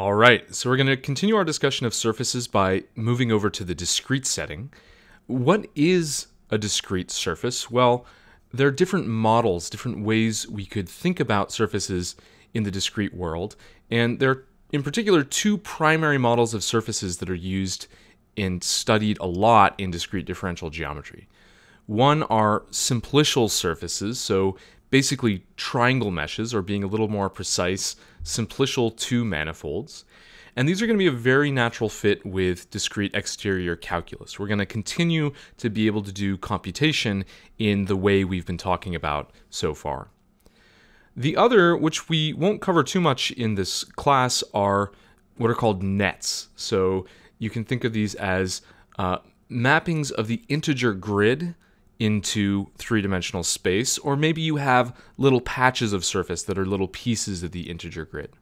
All right, so we're going to continue our discussion of surfaces by moving over to the discrete setting. What is a discrete surface? Well, there are different models, different ways we could think about surfaces in the discrete world, and there are in particular two primary models of surfaces that are used and studied a lot in discrete differential geometry. One are simplicial surfaces, so basically triangle meshes, or being a little more precise, simplicial two manifolds. And these are going to be a very natural fit with discrete exterior calculus. We're going to continue to be able to do computation in the way we've been talking about so far. The other, which we won't cover too much in this class, are what are called nets. So you can think of these as uh, mappings of the integer grid into three dimensional space, or maybe you have little patches of surface that are little pieces of the integer grid.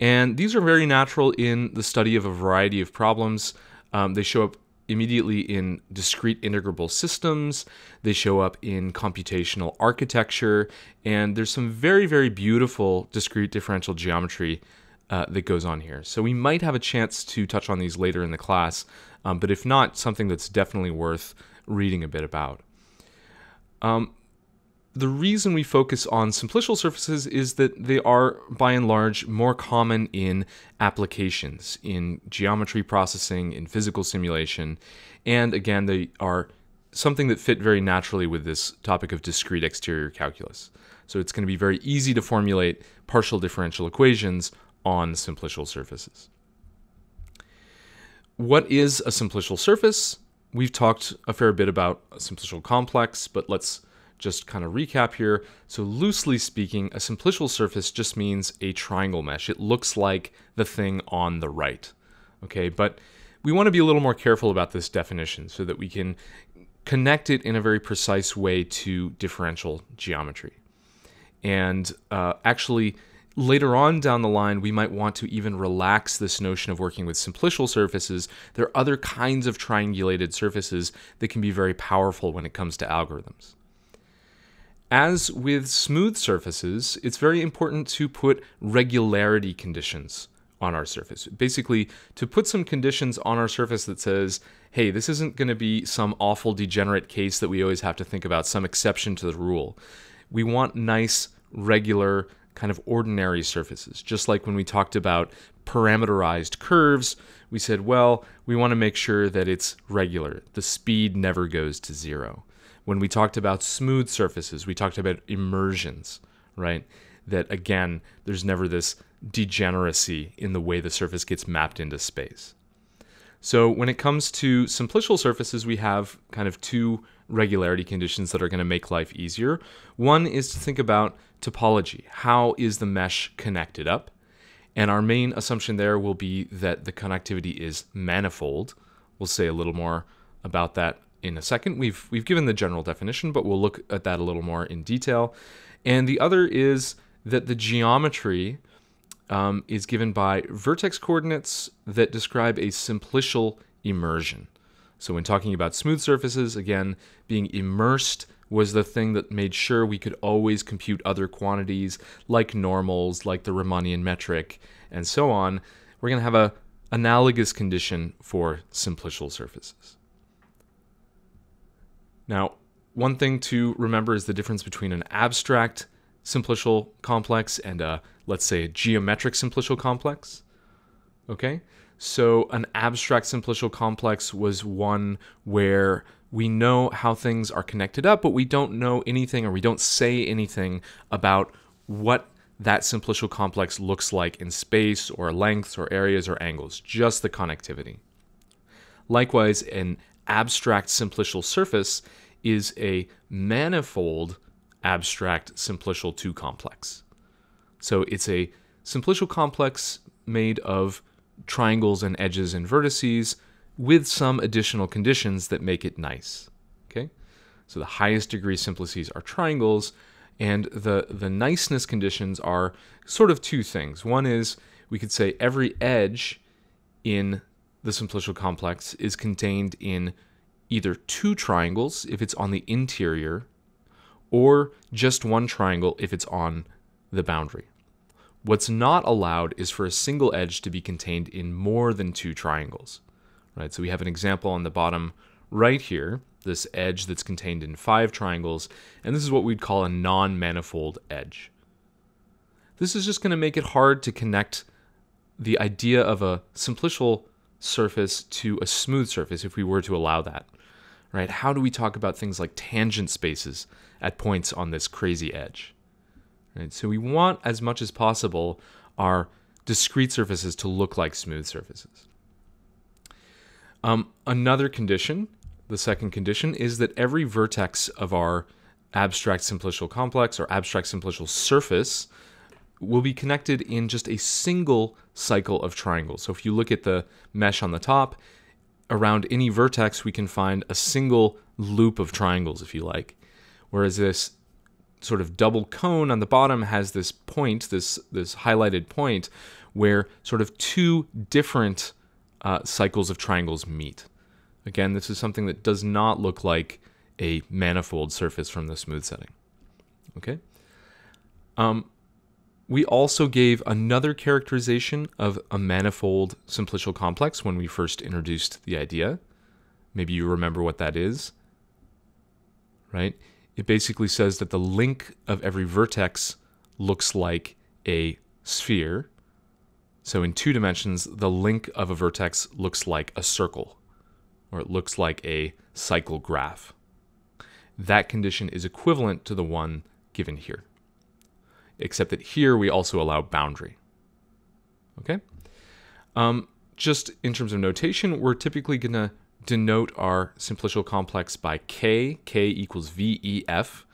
And these are very natural in the study of a variety of problems. Um, they show up immediately in discrete integrable systems, they show up in computational architecture, and there's some very, very beautiful discrete differential geometry uh, that goes on here. So we might have a chance to touch on these later in the class, um, but if not, something that's definitely worth reading a bit about. Um, the reason we focus on simplicial surfaces is that they are, by and large, more common in applications, in geometry processing, in physical simulation, and again, they are something that fit very naturally with this topic of discrete exterior calculus. So it's going to be very easy to formulate partial differential equations on simplicial surfaces. What is a simplicial surface? We've talked a fair bit about a simplicial complex, but let's just kind of recap here. So loosely speaking, a simplicial surface just means a triangle mesh. It looks like the thing on the right. Okay, but we want to be a little more careful about this definition so that we can connect it in a very precise way to differential geometry. And uh, actually, later on down the line, we might want to even relax this notion of working with simplicial surfaces. There are other kinds of triangulated surfaces that can be very powerful when it comes to algorithms. As with smooth surfaces, it's very important to put regularity conditions on our surface. Basically, to put some conditions on our surface that says, hey, this isn't going to be some awful degenerate case that we always have to think about, some exception to the rule. We want nice, regular, kind of ordinary surfaces. Just like when we talked about parameterized curves, we said, well, we want to make sure that it's regular. The speed never goes to zero. When we talked about smooth surfaces, we talked about immersions, right? That again, there's never this degeneracy in the way the surface gets mapped into space. So when it comes to simplicial surfaces, we have kind of two regularity conditions that are going to make life easier. One is to think about topology. How is the mesh connected up? And our main assumption there will be that the connectivity is manifold. We'll say a little more about that in a second. We've we've given the general definition, but we'll look at that a little more in detail. And the other is that the geometry um, is given by vertex coordinates that describe a simplicial immersion. So when talking about smooth surfaces, again, being immersed was the thing that made sure we could always compute other quantities like normals, like the Riemannian metric, and so on. We're going to have a analogous condition for simplicial surfaces. Now, one thing to remember is the difference between an abstract simplicial complex and a, let's say, a geometric simplicial complex. Okay? So, an abstract simplicial complex was one where we know how things are connected up, but we don't know anything or we don't say anything about what that simplicial complex looks like in space or lengths or areas or angles, just the connectivity. Likewise, an abstract simplicial surface is a manifold abstract simplicial 2 complex. So it's a simplicial complex made of triangles and edges and vertices with some additional conditions that make it nice. Okay? So the highest degree simplices are triangles, and the, the niceness conditions are sort of two things. One is we could say every edge in the simplicial complex is contained in either two triangles if it's on the interior, or just one triangle if it's on the boundary. What's not allowed is for a single edge to be contained in more than two triangles. Right? So we have an example on the bottom right here, this edge that's contained in five triangles, and this is what we'd call a non-manifold edge. This is just going to make it hard to connect the idea of a simplicial surface to a smooth surface if we were to allow that. Right? How do we talk about things like tangent spaces at points on this crazy edge? Right? So we want as much as possible our discrete surfaces to look like smooth surfaces. Um, another condition, the second condition, is that every vertex of our abstract simplicial complex or abstract simplicial surface will be connected in just a single cycle of triangles. So if you look at the mesh on the top, around any vertex we can find a single loop of triangles, if you like. Whereas this sort of double cone on the bottom has this point, this, this highlighted point, where sort of two different uh, cycles of triangles meet. Again, this is something that does not look like a manifold surface from the smooth setting. Okay? Um, we also gave another characterization of a manifold simplicial complex when we first introduced the idea. Maybe you remember what that is, right? It basically says that the link of every vertex looks like a sphere. So in two dimensions, the link of a vertex looks like a circle, or it looks like a cycle graph. That condition is equivalent to the one given here except that here we also allow boundary. Okay? Um, just in terms of notation, we're typically going to denote our simplicial complex by k. k equals VEF.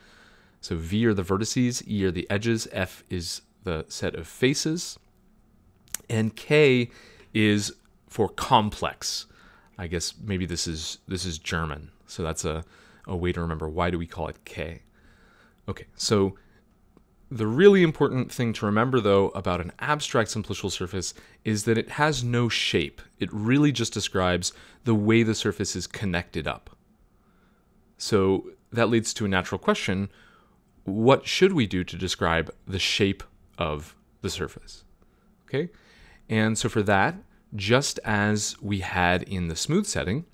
So V are the vertices, E are the edges, F is the set of faces, and K is for complex. I guess maybe this is this is German, so that's a, a way to remember why do we call it K. Okay, so the really important thing to remember, though, about an abstract simplicial surface is that it has no shape. It really just describes the way the surface is connected up. So that leads to a natural question what should we do to describe the shape of the surface? Okay? And so for that, just as we had in the smooth setting,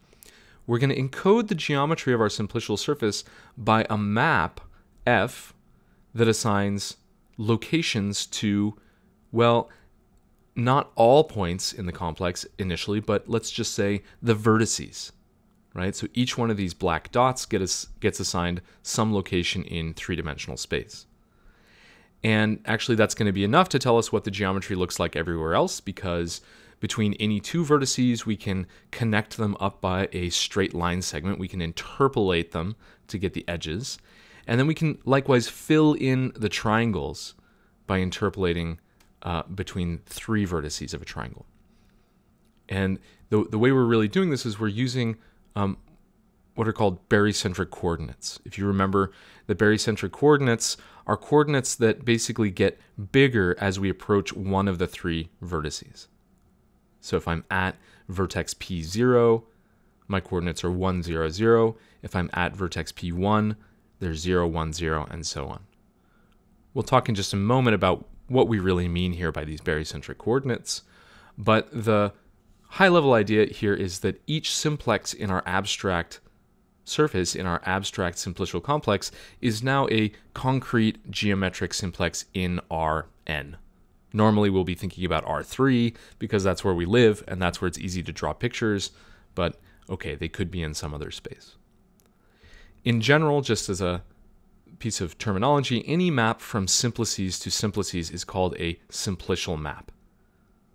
we're going to encode the geometry of our simplicial surface by a map f that assigns locations to, well, not all points in the complex initially, but let's just say the vertices, right? So each one of these black dots get us, gets assigned some location in three-dimensional space. And actually that's going to be enough to tell us what the geometry looks like everywhere else because between any two vertices, we can connect them up by a straight line segment. We can interpolate them to get the edges. And then we can likewise fill in the triangles by interpolating uh, between three vertices of a triangle. And the, the way we're really doing this is we're using um, what are called barycentric coordinates. If you remember, the barycentric coordinates are coordinates that basically get bigger as we approach one of the three vertices. So if I'm at vertex P0, my coordinates are 1, 0, 0. If I'm at vertex P1, there's 0, 1, 0, and so on. We'll talk in just a moment about what we really mean here by these barycentric coordinates, but the high level idea here is that each simplex in our abstract surface, in our abstract simplicial complex, is now a concrete geometric simplex in Rn. Normally we'll be thinking about R3 because that's where we live and that's where it's easy to draw pictures, but okay, they could be in some other space. In general, just as a piece of terminology, any map from simplices to simplices is called a simplicial map.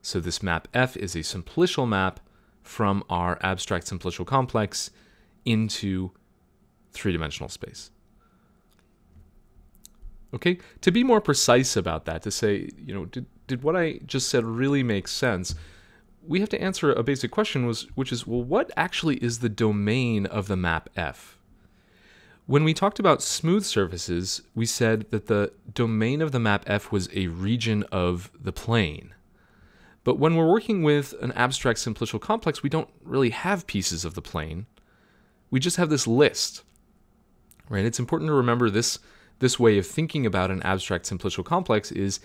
So this map F is a simplicial map from our abstract simplicial complex into three-dimensional space. Okay, to be more precise about that, to say, you know, did, did what I just said really make sense? We have to answer a basic question, was, which is, well, what actually is the domain of the map F? When we talked about smooth surfaces, we said that the domain of the map F was a region of the plane. But when we're working with an abstract simplicial complex, we don't really have pieces of the plane. We just have this list. Right? It's important to remember this this way of thinking about an abstract simplicial complex is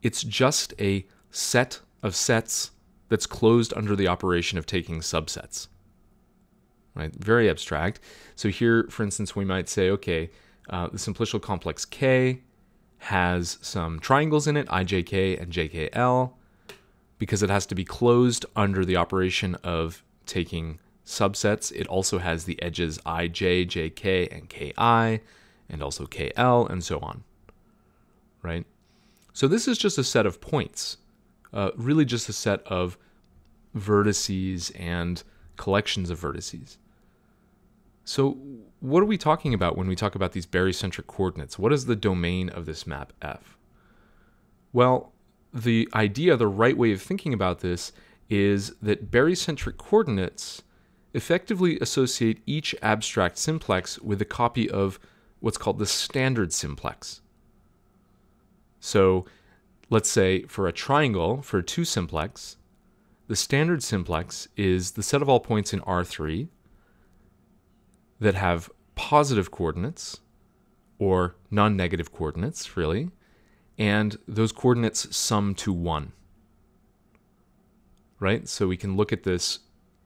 it's just a set of sets that's closed under the operation of taking subsets. Right? Very abstract. So here, for instance, we might say, okay, uh, the simplicial complex K has some triangles in it, ijk and jkl, because it has to be closed under the operation of taking subsets. It also has the edges ij, jk, and ki, and also kl, and so on. Right? So this is just a set of points, uh, really just a set of vertices and collections of vertices. So what are we talking about when we talk about these barycentric coordinates? What is the domain of this map F? Well, the idea, the right way of thinking about this is that barycentric coordinates effectively associate each abstract simplex with a copy of what's called the standard simplex. So let's say for a triangle, for a two simplex, the standard simplex is the set of all points in R3 that have positive coordinates or non negative coordinates, really, and those coordinates sum to 1. Right? So we can look at this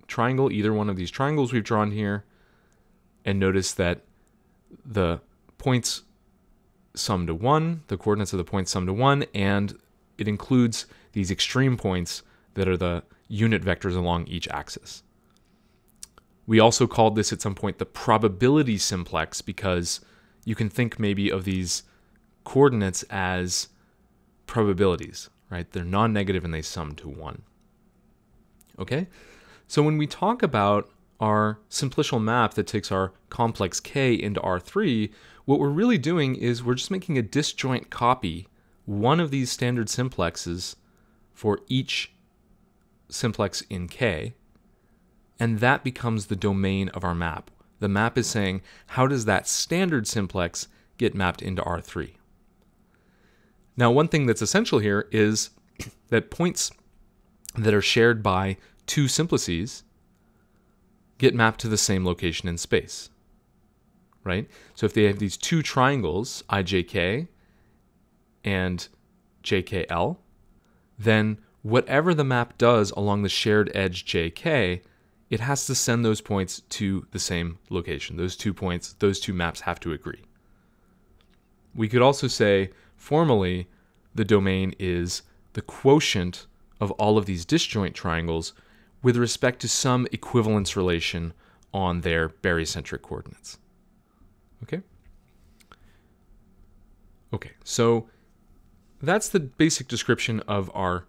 triangle, either one of these triangles we've drawn here, and notice that the points sum to 1, the coordinates of the points sum to 1, and it includes these extreme points that are the unit vectors along each axis. We also called this at some point the probability simplex because you can think maybe of these coordinates as probabilities, right? They're non negative and they sum to 1. Okay? So when we talk about our simplicial map that takes our complex K into R3, what we're really doing is we're just making a disjoint copy, one of these standard simplexes for each simplex in K, and that becomes the domain of our map. The map is saying, how does that standard simplex get mapped into R3? Now, one thing that's essential here is that points that are shared by two simplices get mapped to the same location in space. Right? So if they have these two triangles, IJK and JKL, then whatever the map does along the shared edge JK, it has to send those points to the same location. Those two points, those two maps have to agree. We could also say formally the domain is the quotient of all of these disjoint triangles with respect to some equivalence relation on their barycentric coordinates. Okay? Okay, so that's the basic description of our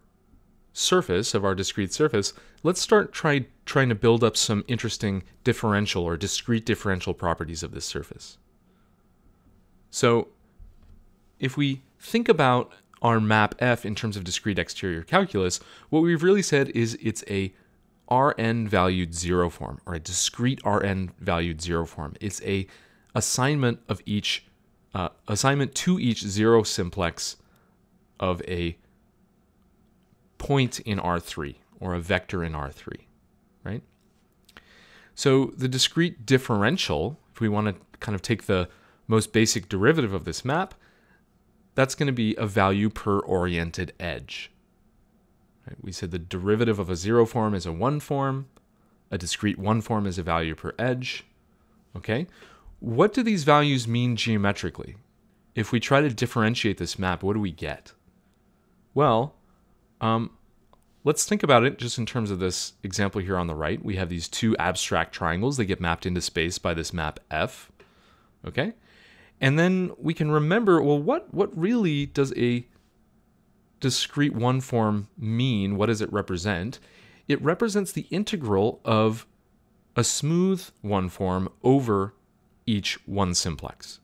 surface, of our discrete surface, let's start try, trying to build up some interesting differential or discrete differential properties of this surface. So if we think about our map F in terms of discrete exterior calculus, what we've really said is it's a Rn valued zero form or a discrete Rn valued zero form. It's a assignment of each uh, assignment to each zero simplex of a point in R3 or a vector in R3, right? So the discrete differential, if we want to kind of take the most basic derivative of this map, that's going to be a value per oriented edge. Right? We said the derivative of a zero form is a one form, a discrete one form is a value per edge. Okay? What do these values mean geometrically? If we try to differentiate this map, what do we get? Well, um, let's think about it just in terms of this example here on the right. We have these two abstract triangles. They get mapped into space by this map F. Okay? And then we can remember, well, what, what really does a discrete one form mean? What does it represent? It represents the integral of a smooth one form over each one simplex.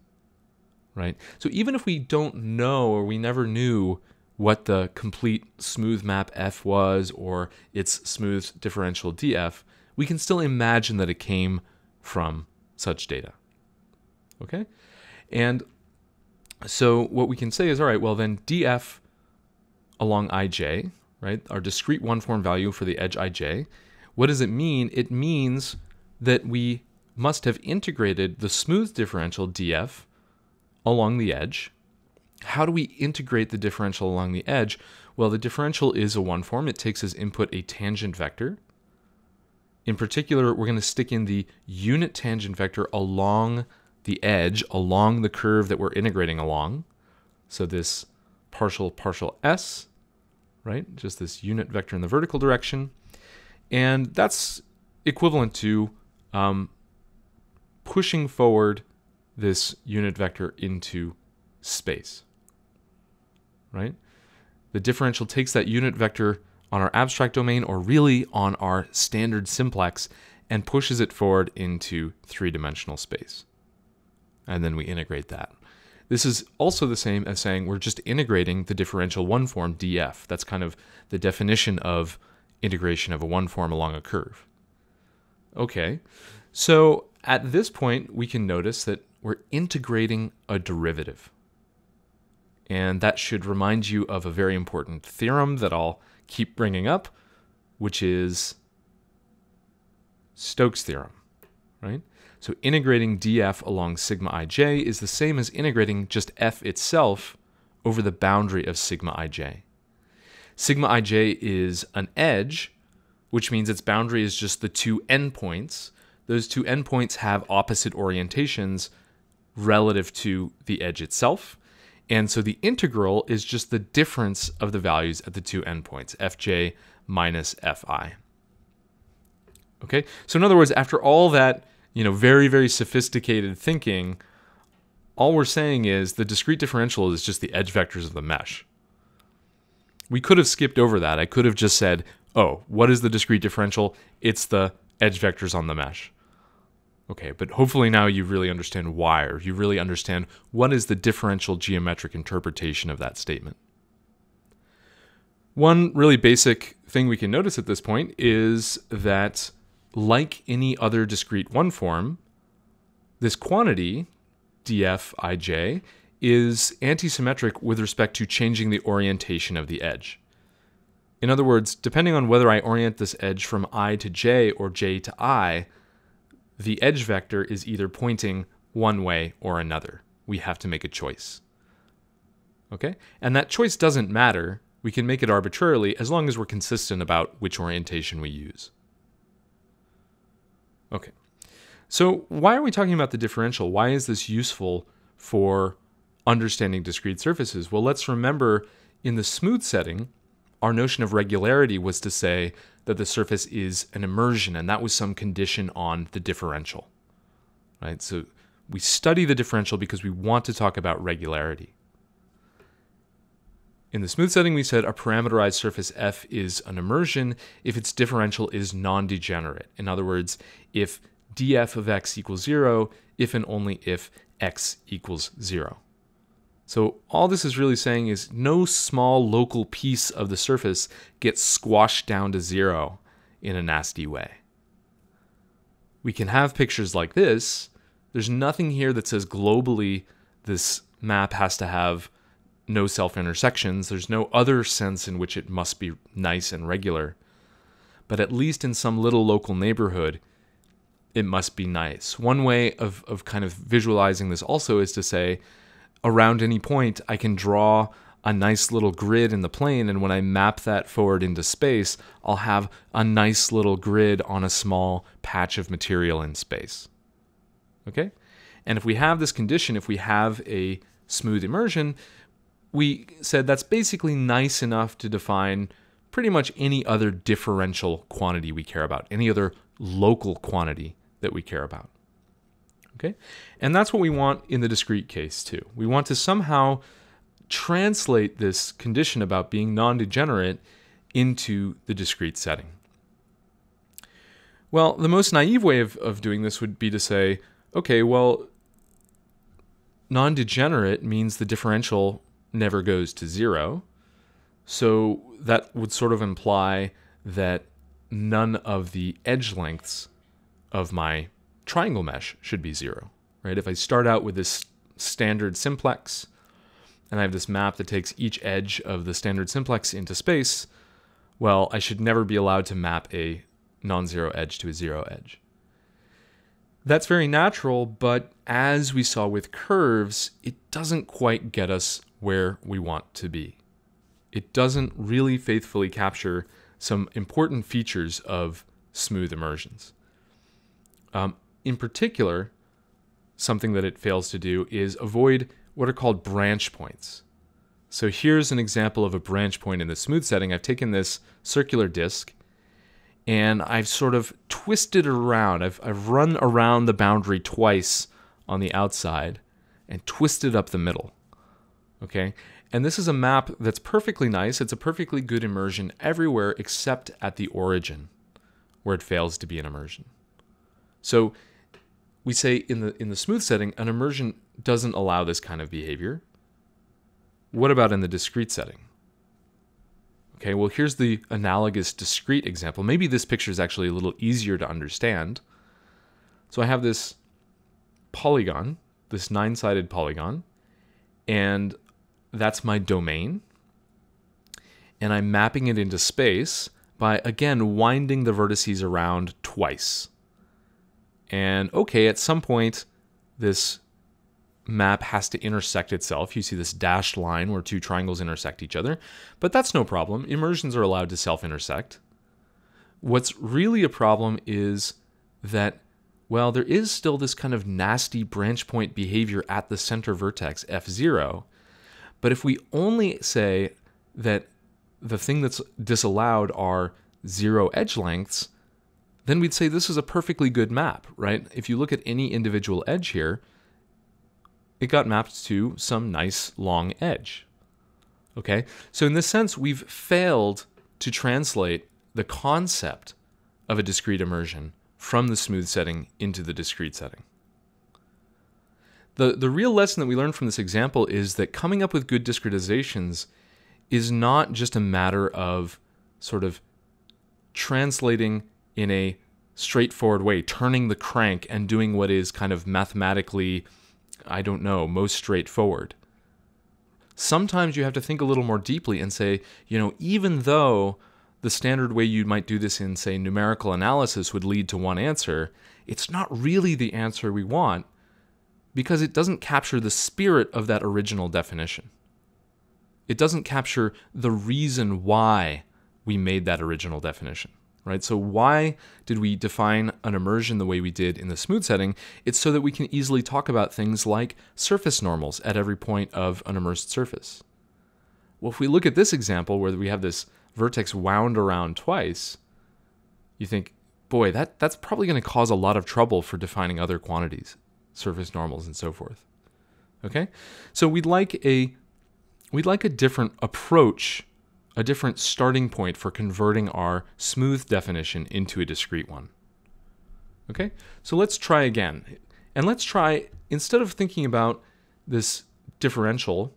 Right? So even if we don't know or we never knew what the complete smooth map f was or its smooth differential df, we can still imagine that it came from such data. Okay? And so what we can say is, all right, well then df along ij, right, our discrete one-form value for the edge ij, what does it mean? It means that we must have integrated the smooth differential df along the edge how do we integrate the differential along the edge? Well, the differential is a one form. It takes as input a tangent vector. In particular, we're going to stick in the unit tangent vector along the edge, along the curve that we're integrating along. So this partial partial s, right? Just this unit vector in the vertical direction. And that's equivalent to um, pushing forward this unit vector into space, right? The differential takes that unit vector on our abstract domain or really on our standard simplex and pushes it forward into three-dimensional space. And then we integrate that. This is also the same as saying we're just integrating the differential one form df. That's kind of the definition of integration of a one form along a curve. Okay, so at this point, we can notice that we're integrating a derivative. And that should remind you of a very important theorem that I'll keep bringing up, which is Stokes' theorem, right? So integrating df along sigma ij is the same as integrating just f itself over the boundary of sigma ij. Sigma ij is an edge, which means its boundary is just the two endpoints. Those two endpoints have opposite orientations relative to the edge itself. And so the integral is just the difference of the values at the two endpoints, fj minus fi. Okay, so in other words, after all that, you know, very, very sophisticated thinking, all we're saying is the discrete differential is just the edge vectors of the mesh. We could have skipped over that. I could have just said, oh, what is the discrete differential? It's the edge vectors on the mesh. Okay, but hopefully now you really understand why, or you really understand what is the differential geometric interpretation of that statement. One really basic thing we can notice at this point is that, like any other discrete one form, this quantity, df ij, is antisymmetric with respect to changing the orientation of the edge. In other words, depending on whether I orient this edge from i to j or j to i, the edge vector is either pointing one way or another. We have to make a choice. Okay? And that choice doesn't matter. We can make it arbitrarily as long as we're consistent about which orientation we use. Okay. So, why are we talking about the differential? Why is this useful for understanding discrete surfaces? Well, let's remember in the smooth setting, our notion of regularity was to say that the surface is an immersion, and that was some condition on the differential. Right? So we study the differential because we want to talk about regularity. In the smooth setting, we said a parameterized surface f is an immersion if its differential is non-degenerate. In other words, if df of x equals 0, if and only if x equals 0. So all this is really saying is no small local piece of the surface gets squashed down to zero in a nasty way. We can have pictures like this. There's nothing here that says globally this map has to have no self-intersections. There's no other sense in which it must be nice and regular. But at least in some little local neighborhood, it must be nice. One way of, of kind of visualizing this also is to say, around any point, I can draw a nice little grid in the plane, and when I map that forward into space, I'll have a nice little grid on a small patch of material in space. Okay? And if we have this condition, if we have a smooth immersion, we said that's basically nice enough to define pretty much any other differential quantity we care about, any other local quantity that we care about. Okay? And that's what we want in the discrete case too. We want to somehow translate this condition about being non-degenerate into the discrete setting. Well, the most naive way of, of doing this would be to say, okay, well, non-degenerate means the differential never goes to zero. So that would sort of imply that none of the edge lengths of my triangle mesh should be zero, right? If I start out with this standard simplex and I have this map that takes each edge of the standard simplex into space, well, I should never be allowed to map a non-zero edge to a zero edge. That's very natural, but as we saw with curves, it doesn't quite get us where we want to be. It doesn't really faithfully capture some important features of smooth immersions. Um, in particular, something that it fails to do is avoid what are called branch points. So here's an example of a branch point in the smooth setting. I've taken this circular disc and I've sort of twisted it around. I've, I've run around the boundary twice on the outside and twisted up the middle. Okay? And this is a map that's perfectly nice. It's a perfectly good immersion everywhere except at the origin, where it fails to be an immersion. So we say in the in the smooth setting, an immersion doesn't allow this kind of behavior. What about in the discrete setting? Okay, well, here's the analogous discrete example. Maybe this picture is actually a little easier to understand. So I have this polygon, this nine sided polygon, and that's my domain. And I'm mapping it into space by, again, winding the vertices around twice. And okay, at some point, this map has to intersect itself. You see this dashed line where two triangles intersect each other, but that's no problem. Immersions are allowed to self intersect. What's really a problem is that, well, there is still this kind of nasty branch point behavior at the center vertex, F0. But if we only say that the thing that's disallowed are zero edge lengths, then we'd say this is a perfectly good map, right? If you look at any individual edge here, it got mapped to some nice long edge. Okay, so in this sense, we've failed to translate the concept of a discrete immersion from the smooth setting into the discrete setting. The, the real lesson that we learned from this example is that coming up with good discretizations is not just a matter of sort of translating in a straightforward way, turning the crank and doing what is kind of mathematically I don't know, most straightforward. Sometimes you have to think a little more deeply and say, you know, even though the standard way you might do this in, say, numerical analysis would lead to one answer, it's not really the answer we want because it doesn't capture the spirit of that original definition. It doesn't capture the reason why we made that original definition right? So why did we define an immersion the way we did in the smooth setting? It's so that we can easily talk about things like surface normals at every point of an immersed surface. Well, if we look at this example where we have this vertex wound around twice, you think, boy, that, that's probably going to cause a lot of trouble for defining other quantities, surface normals and so forth. Okay? So we'd like a we'd like a different approach a different starting point for converting our smooth definition into a discrete one. Okay, so let's try again. And let's try, instead of thinking about this differential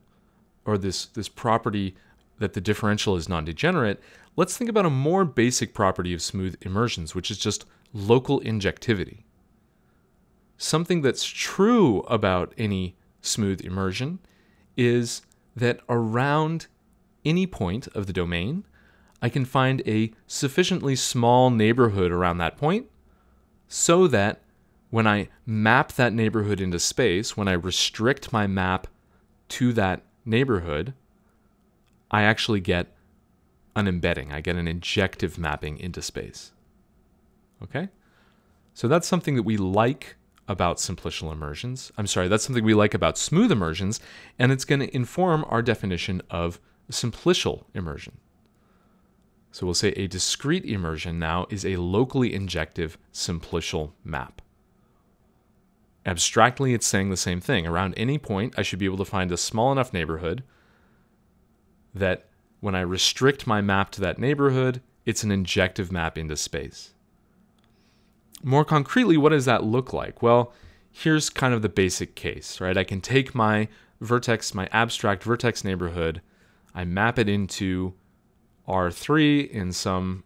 or this, this property that the differential is non-degenerate, let's think about a more basic property of smooth immersions, which is just local injectivity. Something that's true about any smooth immersion is that around any point of the domain, I can find a sufficiently small neighborhood around that point so that when I map that neighborhood into space, when I restrict my map to that neighborhood, I actually get an embedding. I get an injective mapping into space. Okay? So that's something that we like about simplicial immersions. I'm sorry, that's something we like about smooth immersions, and it's going to inform our definition of simplicial immersion. So we'll say a discrete immersion now is a locally injective simplicial map. Abstractly, it's saying the same thing. Around any point, I should be able to find a small enough neighborhood that when I restrict my map to that neighborhood, it's an injective map into space. More concretely, what does that look like? Well, here's kind of the basic case, right? I can take my vertex, my abstract vertex neighborhood, I map it into R3 in some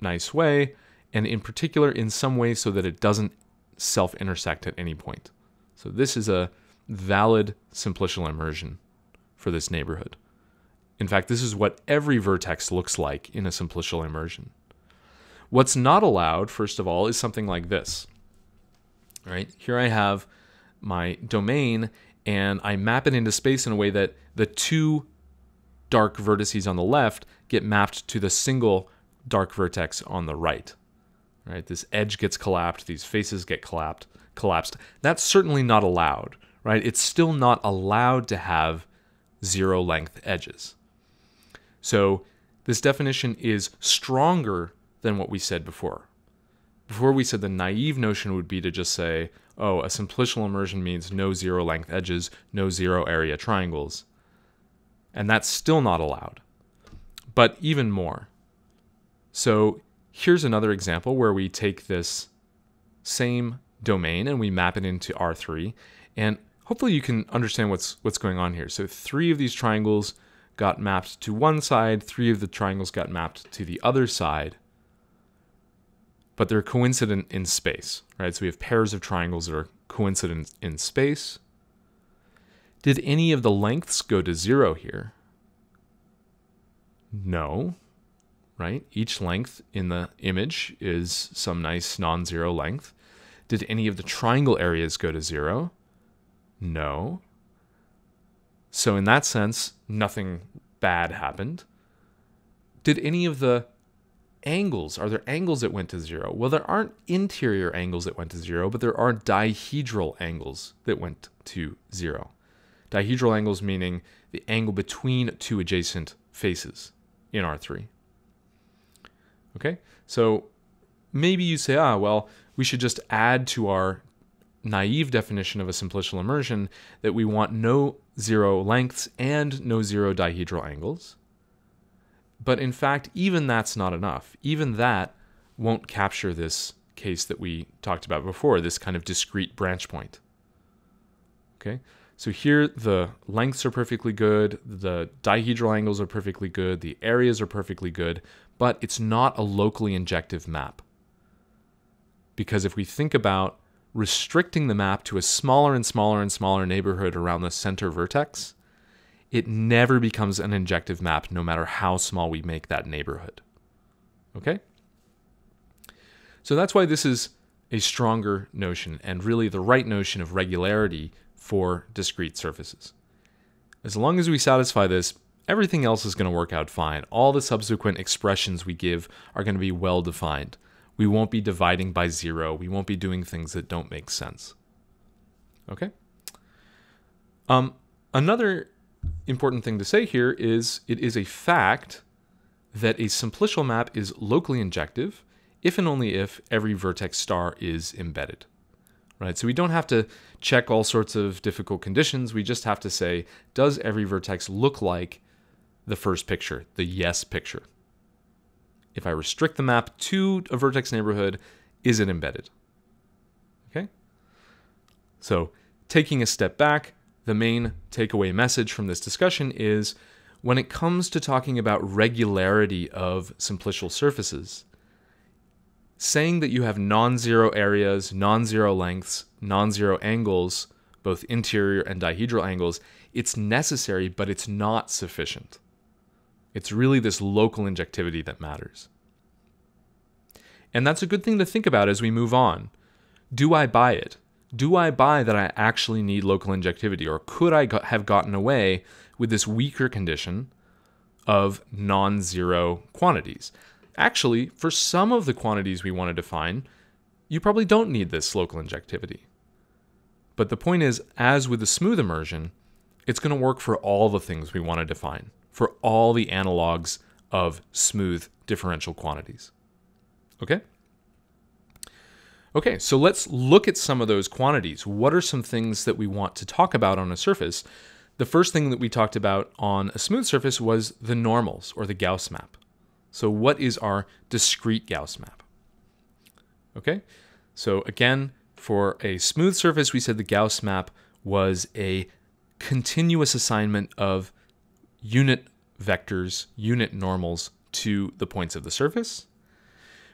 nice way, and in particular in some way so that it doesn't self intersect at any point. So this is a valid simplicial immersion for this neighborhood. In fact, this is what every vertex looks like in a simplicial immersion. What's not allowed, first of all, is something like this. right? Here I have my domain and I map it into space in a way that the two dark vertices on the left get mapped to the single dark vertex on the right. Right? This edge gets collapsed, these faces get collapsed, collapsed. That's certainly not allowed, right? It's still not allowed to have zero length edges. So this definition is stronger than what we said before. Before we said the naive notion would be to just say, oh, a simplicial immersion means no zero length edges, no zero area triangles. And that's still not allowed. But even more. So here's another example where we take this same domain and we map it into R3. And hopefully you can understand what's what's going on here. So three of these triangles got mapped to one side, three of the triangles got mapped to the other side but they're coincident in space, right? So we have pairs of triangles that are coincident in space. Did any of the lengths go to zero here? No, right? Each length in the image is some nice non-zero length. Did any of the triangle areas go to zero? No. So in that sense, nothing bad happened. Did any of the angles. Are there angles that went to zero? Well, there aren't interior angles that went to zero, but there are dihedral angles that went to zero. Dihedral angles meaning the angle between two adjacent faces in R3. Okay, so maybe you say, ah, well, we should just add to our naive definition of a simplicial immersion that we want no zero lengths and no zero dihedral angles. But in fact, even that's not enough. Even that won't capture this case that we talked about before, this kind of discrete branch point. Okay, so here the lengths are perfectly good, the dihedral angles are perfectly good, the areas are perfectly good, but it's not a locally injective map. Because if we think about restricting the map to a smaller and smaller and smaller neighborhood around the center vertex, it never becomes an injective map no matter how small we make that neighborhood. Okay? So that's why this is a stronger notion and really the right notion of regularity for discrete surfaces. As long as we satisfy this, everything else is going to work out fine. All the subsequent expressions we give are going to be well defined. We won't be dividing by zero. We won't be doing things that don't make sense. Okay? Um, another important thing to say here is it is a fact that a simplicial map is locally injective if and only if every vertex star is embedded. Right? So we don't have to check all sorts of difficult conditions. We just have to say, does every vertex look like the first picture, the yes picture? If I restrict the map to a vertex neighborhood, is it embedded? Okay? So taking a step back, the main takeaway message from this discussion is when it comes to talking about regularity of simplicial surfaces, saying that you have non zero areas, non zero lengths, non zero angles, both interior and dihedral angles, it's necessary, but it's not sufficient. It's really this local injectivity that matters. And that's a good thing to think about as we move on. Do I buy it? do I buy that I actually need local injectivity, or could I go- have gotten away with this weaker condition of non zero quantities? Actually, for some of the quantities we want to define, you probably don't need this local injectivity. But the point is, as with the smooth immersion, it's going to work for all the things we want to define, for all the analogs of smooth differential quantities. Okay? Okay, so let's look at some of those quantities. What are some things that we want to talk about on a surface? The first thing that we talked about on a smooth surface was the normals, or the Gauss map. So what is our discrete Gauss map? Okay, so again, for a smooth surface, we said the Gauss map was a continuous assignment of unit vectors, unit normals to the points of the surface.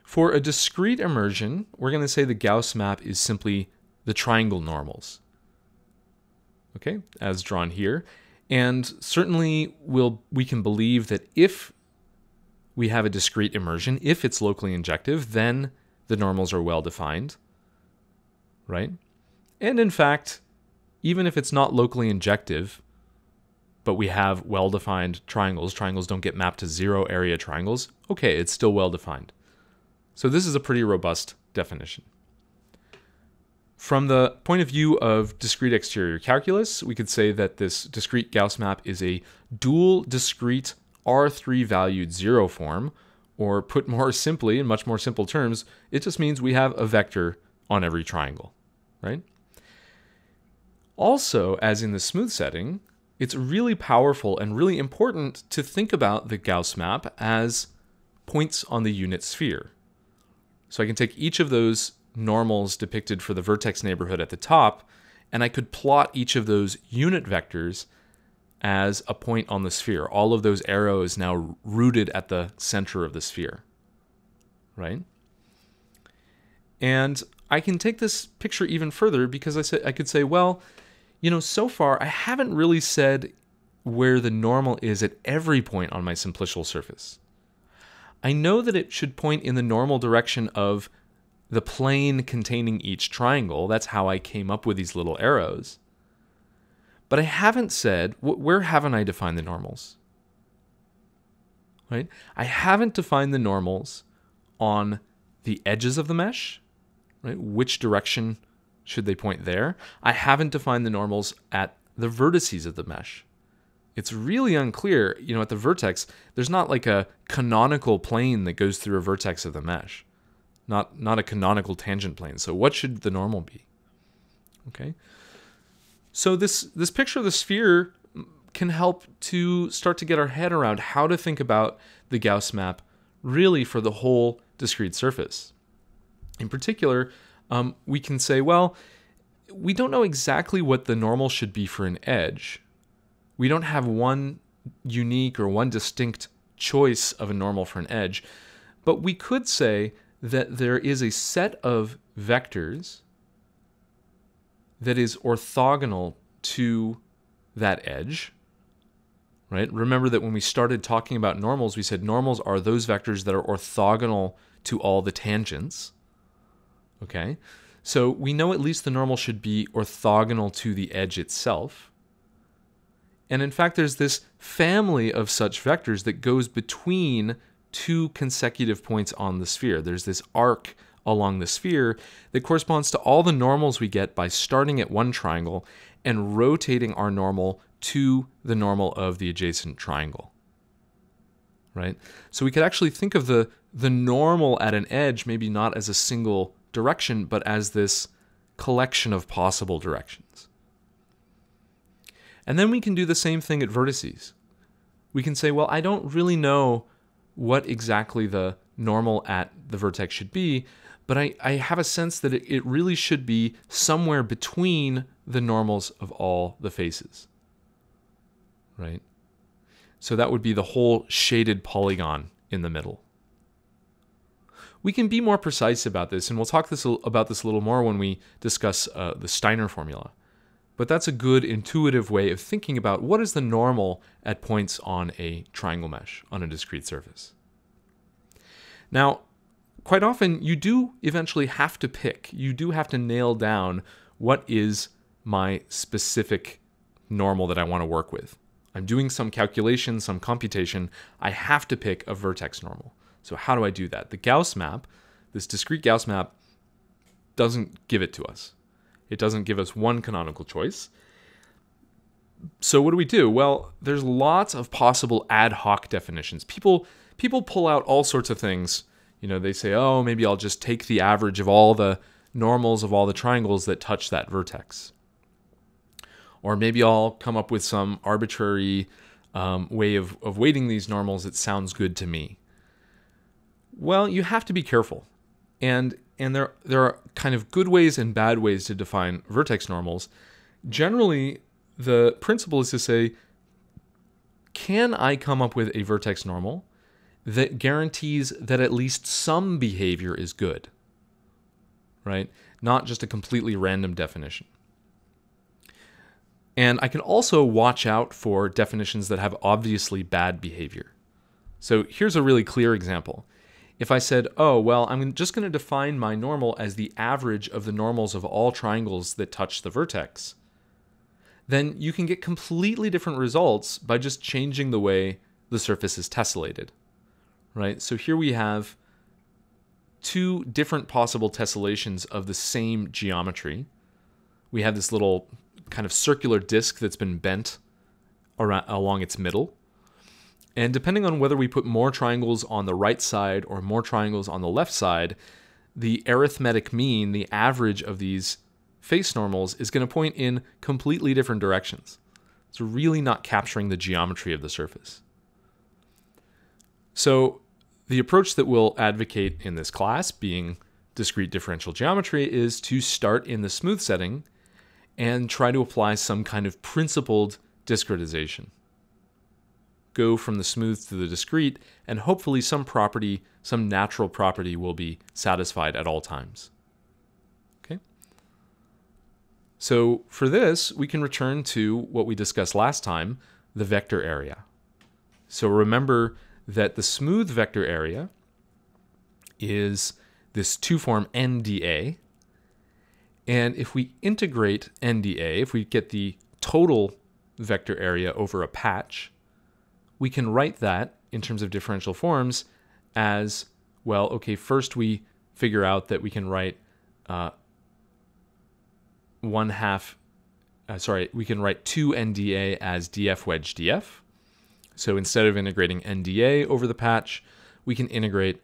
For a discrete immersion, we're going to say the Gauss map is simply the triangle normals. Okay, as drawn here. And certainly we'll, we can believe that if we have a discrete immersion, if it's locally injective, then the normals are well defined. right? And in fact, even if it's not locally injective, but we have well defined triangles, triangles don't get mapped to zero area triangles, okay, it's still well defined. So this is a pretty robust definition. From the point of view of discrete exterior calculus, we could say that this discrete Gauss map is a dual discrete R3 valued zero form, or put more simply, in much more simple terms, it just means we have a vector on every triangle, right? Also, as in the smooth setting, it's really powerful and really important to think about the Gauss map as points on the unit sphere. So I can take each of those normals depicted for the vertex neighborhood at the top, and I could plot each of those unit vectors as a point on the sphere. All of those arrows now rooted at the center of the sphere, right? And I can take this picture even further because I said I could say, well, you know, so far I haven't really said where the normal is at every point on my simplicial surface. I know that it should point in the normal direction of the plane containing each triangle. That's how I came up with these little arrows. But I haven't said, where haven't I defined the normals? Right? I haven't defined the normals on the edges of the mesh, right? Which direction should they point there? I haven't defined the normals at the vertices of the mesh. It's really unclear, you know, at the vertex, there's not like a canonical plane that goes through a vertex of the mesh. Not not a canonical tangent plane. So what should the normal be? Okay? So this this picture of the sphere can help to start to get our head around how to think about the Gauss map really for the whole discrete surface. In particular, um, we can say, well, we don't know exactly what the normal should be for an edge. We don't have one unique or one distinct choice of a normal for an edge, but we could say that there is a set of vectors that is orthogonal to that edge. Right? Remember that when we started talking about normals, we said normals are those vectors that are orthogonal to all the tangents. Okay? So we know at least the normal should be orthogonal to the edge itself. And in fact, there's this family of such vectors that goes between two consecutive points on the sphere. There's this arc along the sphere that corresponds to all the normals we get by starting at one triangle and rotating our normal to the normal of the adjacent triangle. Right? So we could actually think of the, the normal at an edge maybe not as a single direction, but as this collection of possible directions. And then we can do the same thing at vertices. We can say, well, I don't really know what exactly the normal at the vertex should be, but I, I have a sense that it, it really should be somewhere between the normals of all the faces. Right? So that would be the whole shaded polygon in the middle. We can be more precise about this, and we'll talk this, about this a little more when we discuss uh, the Steiner formula. But that's a good intuitive way of thinking about what is the normal at points on a triangle mesh on a discrete surface. Now, quite often you do eventually have to pick, you do have to nail down what is my specific normal that I want to work with. I'm doing some calculation, some computation. I have to pick a vertex normal. So, how do I do that? The Gauss map, this discrete Gauss map, doesn't give it to us. It doesn't give us one canonical choice. So what do we do? Well, there's lots of possible ad hoc definitions. People people pull out all sorts of things. You know, they say, "Oh, maybe I'll just take the average of all the normals of all the triangles that touch that vertex." Or maybe I'll come up with some arbitrary um, way of, of weighting these normals that sounds good to me. Well, you have to be careful. And and there there are kind of good ways and bad ways to define vertex normals. Generally, the principle is to say, can I come up with a vertex normal that guarantees that at least some behavior is good? Right? Not just a completely random definition. And I can also watch out for definitions that have obviously bad behavior. So here's a really clear example if I said, oh, well, I'm just going to define my normal as the average of the normals of all triangles that touch the vertex, then you can get completely different results by just changing the way the surface is tessellated, right? So here we have two different possible tessellations of the same geometry. We have this little kind of circular disc that's been bent around, along its middle. And depending on whether we put more triangles on the right side or more triangles on the left side, the arithmetic mean, the average of these face normals, is going to point in completely different directions. It's really not capturing the geometry of the surface. So, the approach that we'll advocate in this class, being discrete differential geometry, is to start in the smooth setting and try to apply some kind of principled discretization go from the smooth to the discrete, and hopefully some property, some natural property will be satisfied at all times. Okay. So for this, we can return to what we discussed last time, the vector area. So remember that the smooth vector area is this two-form NDA. And if we integrate NDA, if we get the total vector area over a patch, we can write that in terms of differential forms as well, okay, first we figure out that we can write uh, one half, uh, sorry, we can write 2 NDA as df wedge df. So instead of integrating NDA over the patch, we can integrate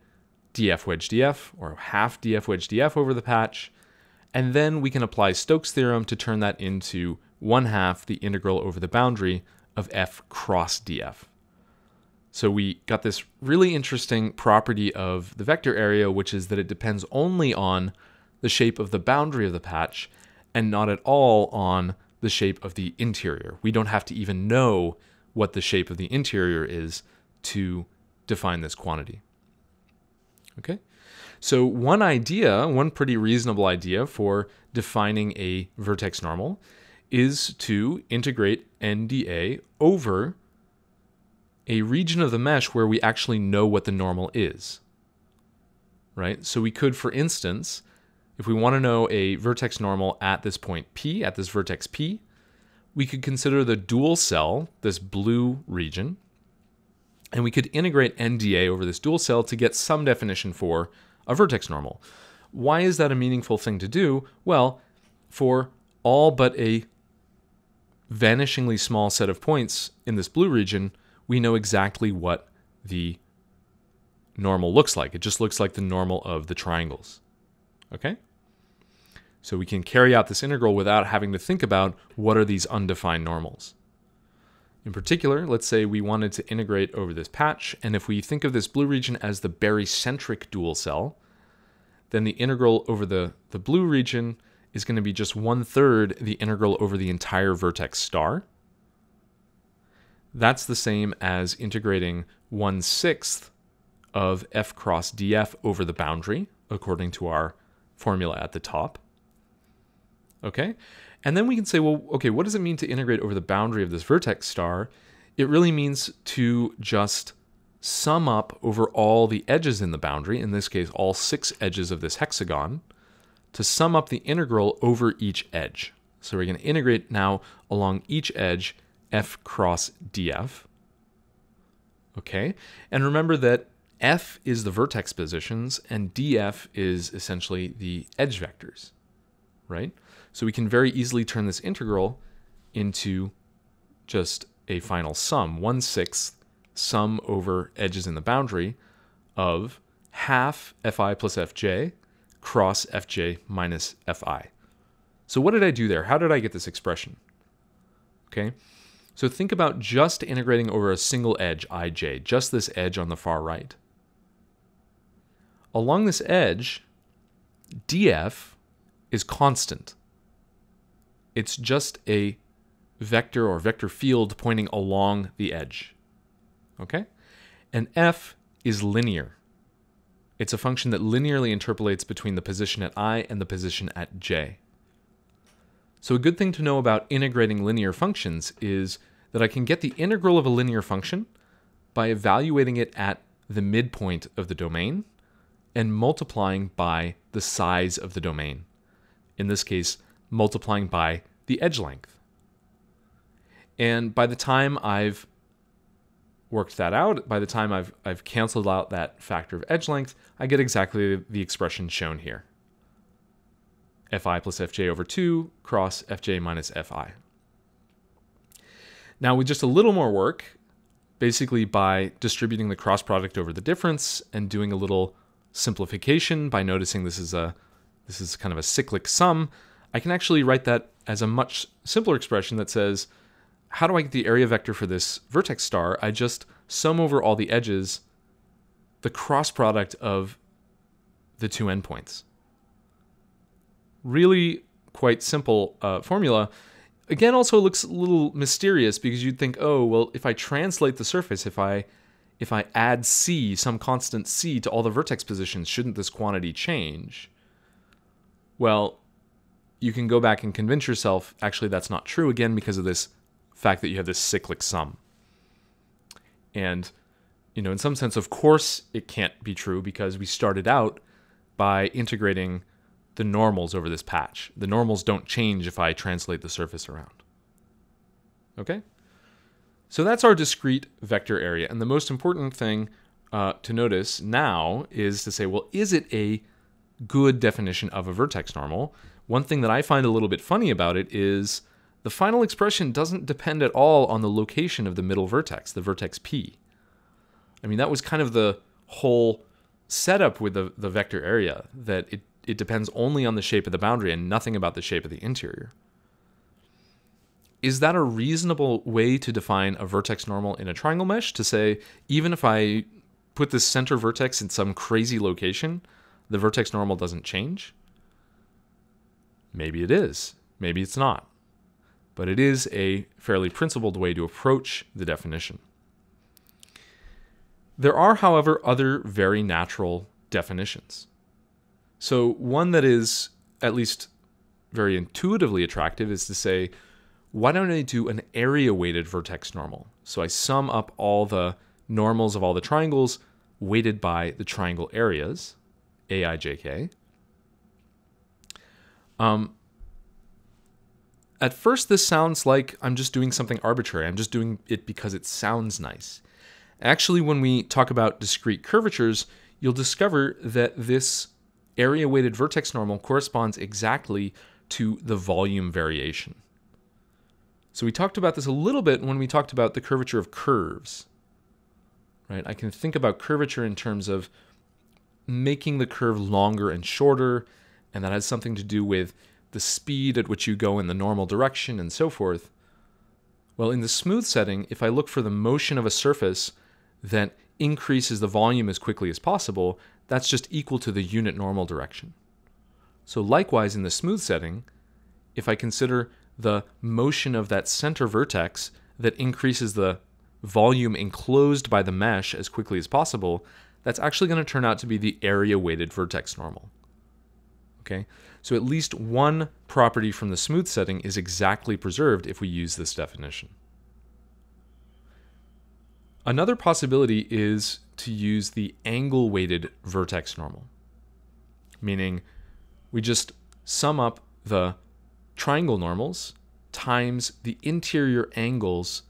df wedge df or half df wedge df over the patch. And then we can apply Stokes' theorem to turn that into 1 half the integral over the boundary of f cross df. So we got this really interesting property of the vector area, which is that it depends only on the shape of the boundary of the patch and not at all on the shape of the interior. We don't have to even know what the shape of the interior is to define this quantity. Okay? So one idea, one pretty reasonable idea for defining a vertex normal is to integrate NDA over a region of the mesh where we actually know what the normal is. Right? So we could, for instance, if we want to know a vertex normal at this point P, at this vertex P, we could consider the dual cell, this blue region, and we could integrate NDA over this dual cell to get some definition for a vertex normal. Why is that a meaningful thing to do? Well, for all but a vanishingly small set of points in this blue region, we know exactly what the normal looks like. It just looks like the normal of the triangles. Okay? So we can carry out this integral without having to think about what are these undefined normals. In particular, let's say we wanted to integrate over this patch, and if we think of this blue region as the barycentric dual cell, then the integral over the, the blue region is going to be just one third the integral over the entire vertex star. That's the same as integrating one-sixth of f cross df over the boundary, according to our formula at the top. Okay? And then we can say, well, okay, what does it mean to integrate over the boundary of this vertex star? It really means to just sum up over all the edges in the boundary, in this case, all six edges of this hexagon, to sum up the integral over each edge. So we're going to integrate now along each edge f cross df. Okay, and remember that f is the vertex positions and df is essentially the edge vectors, right? So we can very easily turn this integral into just a final sum, 1 sixth sum over edges in the boundary of half fi plus fj cross fj minus fi. So what did I do there? How did I get this expression? Okay, so think about just integrating over a single edge, ij, just this edge on the far right. Along this edge, df is constant. It's just a vector or vector field pointing along the edge. Okay? And f is linear. It's a function that linearly interpolates between the position at i and the position at j. So a good thing to know about integrating linear functions is that I can get the integral of a linear function by evaluating it at the midpoint of the domain, and multiplying by the size of the domain. In this case, multiplying by the edge length. And by the time I've worked that out, by the time I've, I've canceled out that factor of edge length, I get exactly the expression shown here. fi plus fj over 2 cross fj minus fi. Now, with just a little more work, basically by distributing the cross product over the difference and doing a little simplification by noticing this is a this is kind of a cyclic sum, I can actually write that as a much simpler expression that says, how do I get the area vector for this vertex star? I just sum over all the edges the cross product of the two endpoints. Really quite simple uh, formula. Again, also looks a little mysterious because you'd think, oh, well, if I translate the surface, if I if I add c, some constant c to all the vertex positions, shouldn't this quantity change? Well, you can go back and convince yourself actually that's not true again because of this fact that you have this cyclic sum. And, you know, in some sense, of course, it can't be true because we started out by integrating the normals over this patch. The normals don't change if I translate the surface around. Okay? So that's our discrete vector area. And the most important thing uh, to notice now is to say, well, is it a good definition of a vertex normal? One thing that I find a little bit funny about it is the final expression doesn't depend at all on the location of the middle vertex, the vertex P. I mean, that was kind of the whole setup with the, the vector area, that it, it depends only on the shape of the boundary and nothing about the shape of the interior. Is that a reasonable way to define a vertex normal in a triangle mesh? To say, even if I put this center vertex in some crazy location, the vertex normal doesn't change? Maybe it is, maybe it's not but it is a fairly principled way to approach the definition. There are, however, other very natural definitions. So, one that is at least very intuitively attractive is to say, why don't I do an area weighted vertex normal? So I sum up all the normals of all the triangles weighted by the triangle areas, aijk. Um, at first, this sounds like I'm just doing something arbitrary. I'm just doing it because it sounds nice. Actually, when we talk about discrete curvatures, you'll discover that this area weighted vertex normal corresponds exactly to the volume variation. So we talked about this a little bit when we talked about the curvature of curves. Right? I can think about curvature in terms of making the curve longer and shorter, and that has something to do with the speed at which you go in the normal direction, and so forth. Well, in the smooth setting, if I look for the motion of a surface that increases the volume as quickly as possible, that's just equal to the unit normal direction. So, likewise, in the smooth setting, if I consider the motion of that center vertex that increases the volume enclosed by the mesh as quickly as possible, that's actually going to turn out to be the area weighted vertex normal. Okay, so at least one property from the smooth setting is exactly preserved if we use this definition. Another possibility is to use the angle weighted vertex normal, meaning we just sum up the triangle normals times the interior angles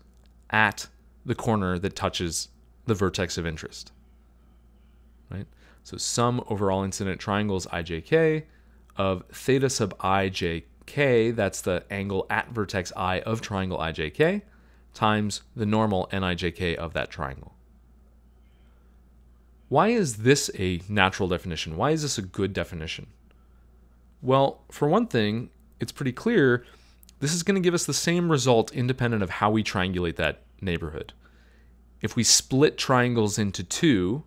at the corner that touches the vertex of interest. So sum over all incident triangles ijk of theta sub ijk, that's the angle at vertex i of triangle ijk, times the normal nijk of that triangle. Why is this a natural definition? Why is this a good definition? Well, for one thing, it's pretty clear this is going to give us the same result independent of how we triangulate that neighborhood. If we split triangles into two,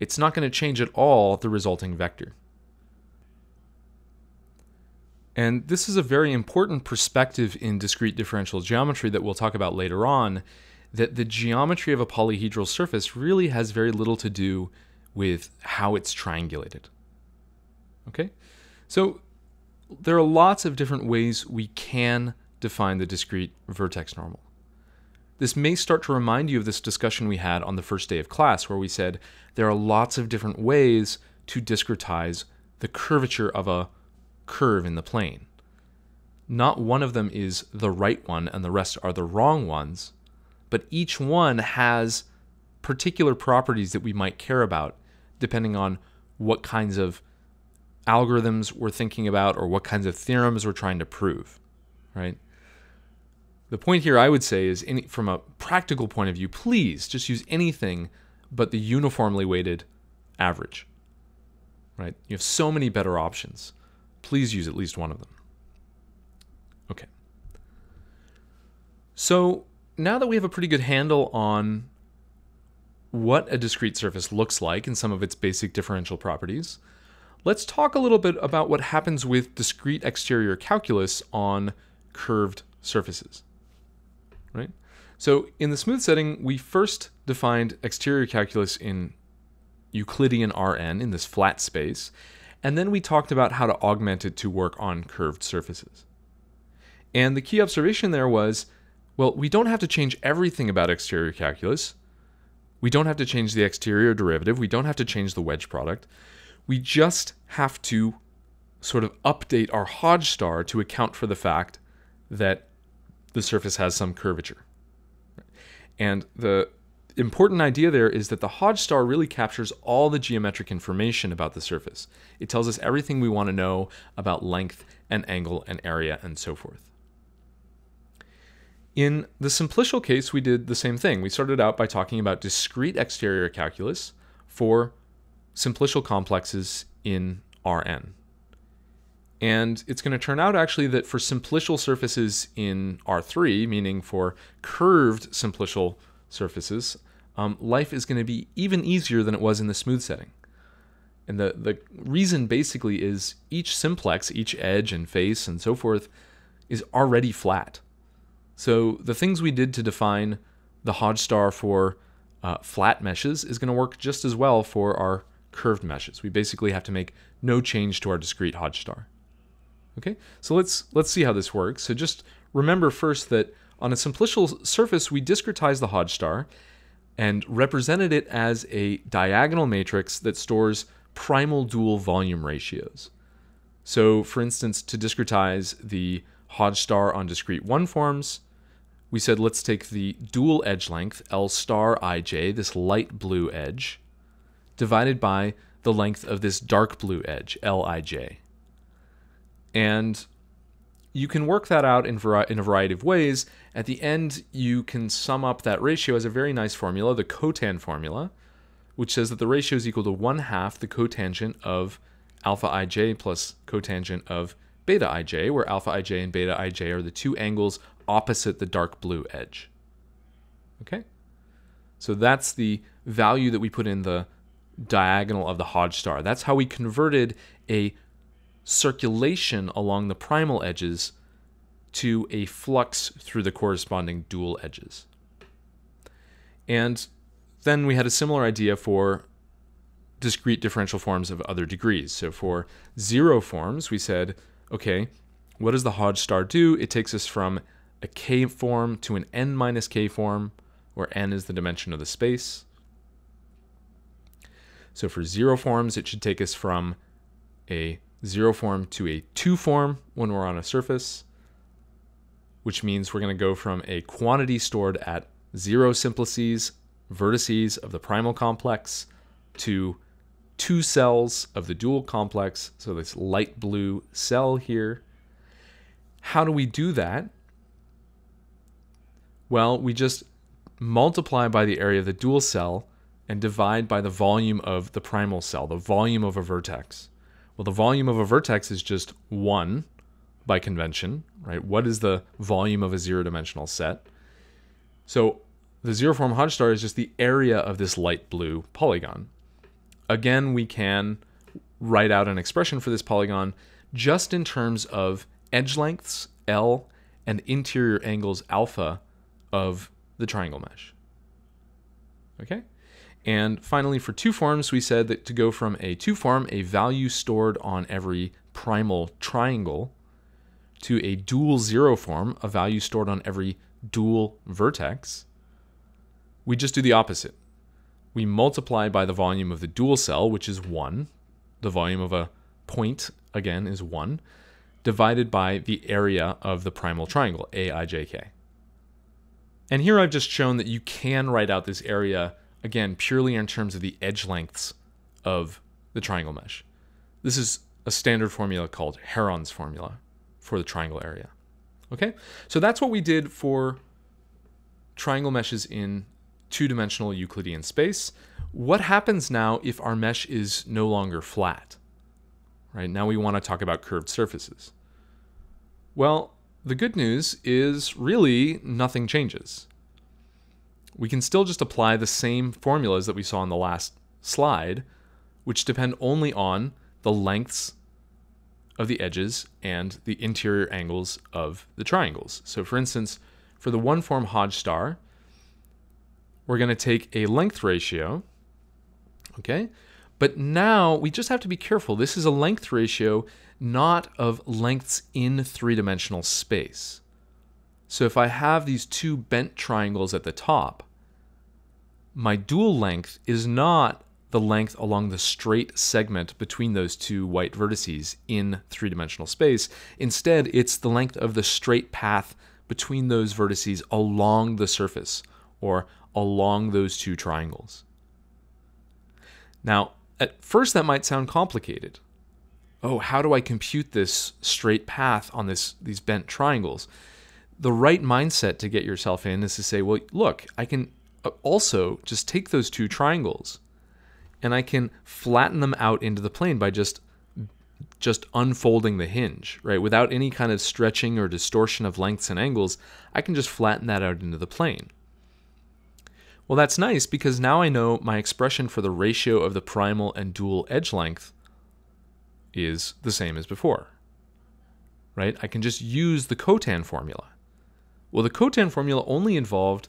it's not going to change at all the resulting vector. And this is a very important perspective in discrete differential geometry that we'll talk about later on that the geometry of a polyhedral surface really has very little to do with how it's triangulated. Okay? So there are lots of different ways we can define the discrete vertex normal. This may start to remind you of this discussion we had on the first day of class where we said there are lots of different ways to discretize the curvature of a curve in the plane. Not one of them is the right one and the rest are the wrong ones, but each one has particular properties that we might care about depending on what kinds of algorithms we're thinking about or what kinds of theorems we're trying to prove, right? The point here I would say is any, from a practical point of view, please just use anything but the uniformly weighted average. Right? You have so many better options. Please use at least one of them. Okay. So now that we have a pretty good handle on what a discrete surface looks like and some of its basic differential properties, let's talk a little bit about what happens with discrete exterior calculus on curved surfaces. Right? So in the smooth setting, we first defined exterior calculus in Euclidean Rn in this flat space, and then we talked about how to augment it to work on curved surfaces. And the key observation there was, well, we don't have to change everything about exterior calculus. We don't have to change the exterior derivative. We don't have to change the wedge product. We just have to sort of update our Hodge star to account for the fact that the surface has some curvature. And the important idea there is that the Hodge star really captures all the geometric information about the surface. It tells us everything we want to know about length and angle and area and so forth. In the simplicial case, we did the same thing. We started out by talking about discrete exterior calculus for simplicial complexes in Rn. And it's going to turn out actually that for simplicial surfaces in R3, meaning for curved simplicial surfaces, um, life is going to be even easier than it was in the smooth setting. And the, the reason basically is each simplex, each edge and face and so forth, is already flat. So the things we did to define the Hodge star for uh, flat meshes is going to work just as well for our curved meshes. We basically have to make no change to our discrete Hodge star. Okay, so let's let's see how this works. So just remember first that on a simplicial surface, we discretized the Hodge star and represented it as a diagonal matrix that stores primal dual volume ratios. So for instance, to discretize the Hodge star on discrete one forms, we said let's take the dual edge length, L star ij, this light blue edge, divided by the length of this dark blue edge, Lij. And you can work that out in, in a variety of ways. At the end, you can sum up that ratio as a very nice formula, the cotan formula, which says that the ratio is equal to 1 half the cotangent of alpha ij plus cotangent of beta ij, where alpha ij and beta ij are the two angles opposite the dark blue edge. Okay? So that's the value that we put in the diagonal of the Hodge star. That's how we converted a circulation along the primal edges to a flux through the corresponding dual edges. And then we had a similar idea for discrete differential forms of other degrees. So for zero forms, we said, okay, what does the Hodge star do? It takes us from a k form to an n minus k form, where n is the dimension of the space. So for zero forms, it should take us from a zero form to a two form when we're on a surface, which means we're going to go from a quantity stored at zero simplices, vertices of the primal complex, to two cells of the dual complex, so this light blue cell here. How do we do that? Well, we just multiply by the area of the dual cell and divide by the volume of the primal cell, the volume of a vertex. Well, the volume of a vertex is just 1 by convention, right? What is the volume of a zero dimensional set? So the zero form Hodge star is just the area of this light blue polygon. Again, we can write out an expression for this polygon just in terms of edge lengths, L, and interior angles alpha of the triangle mesh. Okay? And finally, for two forms, we said that to go from a two form, a value stored on every primal triangle, to a dual zero form, a value stored on every dual vertex, we just do the opposite. We multiply by the volume of the dual cell, which is 1, the volume of a point, again, is 1, divided by the area of the primal triangle, aijk. And here I've just shown that you can write out this area, again, purely in terms of the edge lengths of the triangle mesh. This is a standard formula called Heron's formula for the triangle area. Okay, so that's what we did for triangle meshes in two-dimensional Euclidean space. What happens now if our mesh is no longer flat? Right, now we want to talk about curved surfaces. Well, the good news is really nothing changes. We can still just apply the same formulas that we saw in the last slide, which depend only on the lengths of the edges and the interior angles of the triangles. So for instance, for the one form Hodge star, we're going to take a length ratio, okay? But now we just have to be careful. This is a length ratio not of lengths in three-dimensional space. So if I have these two bent triangles at the top, my dual length is not the length along the straight segment between those two white vertices in three dimensional space. Instead, it's the length of the straight path between those vertices along the surface or along those two triangles. Now, at first, that might sound complicated. Oh, how do I compute this straight path on this, these bent triangles? The right mindset to get yourself in is to say, well, look, I can Uh, also just take those two triangles and I can flatten them out into the plane by just just unfolding the hinge, right? Without any kind of stretching or distortion of lengths and angles, I can just flatten that out into the plane. Well, that's nice because now I know my expression for the ratio of the primal and dual edge length is the same as before, right? I can just use the cotan formula. Well, the cotan formula only involved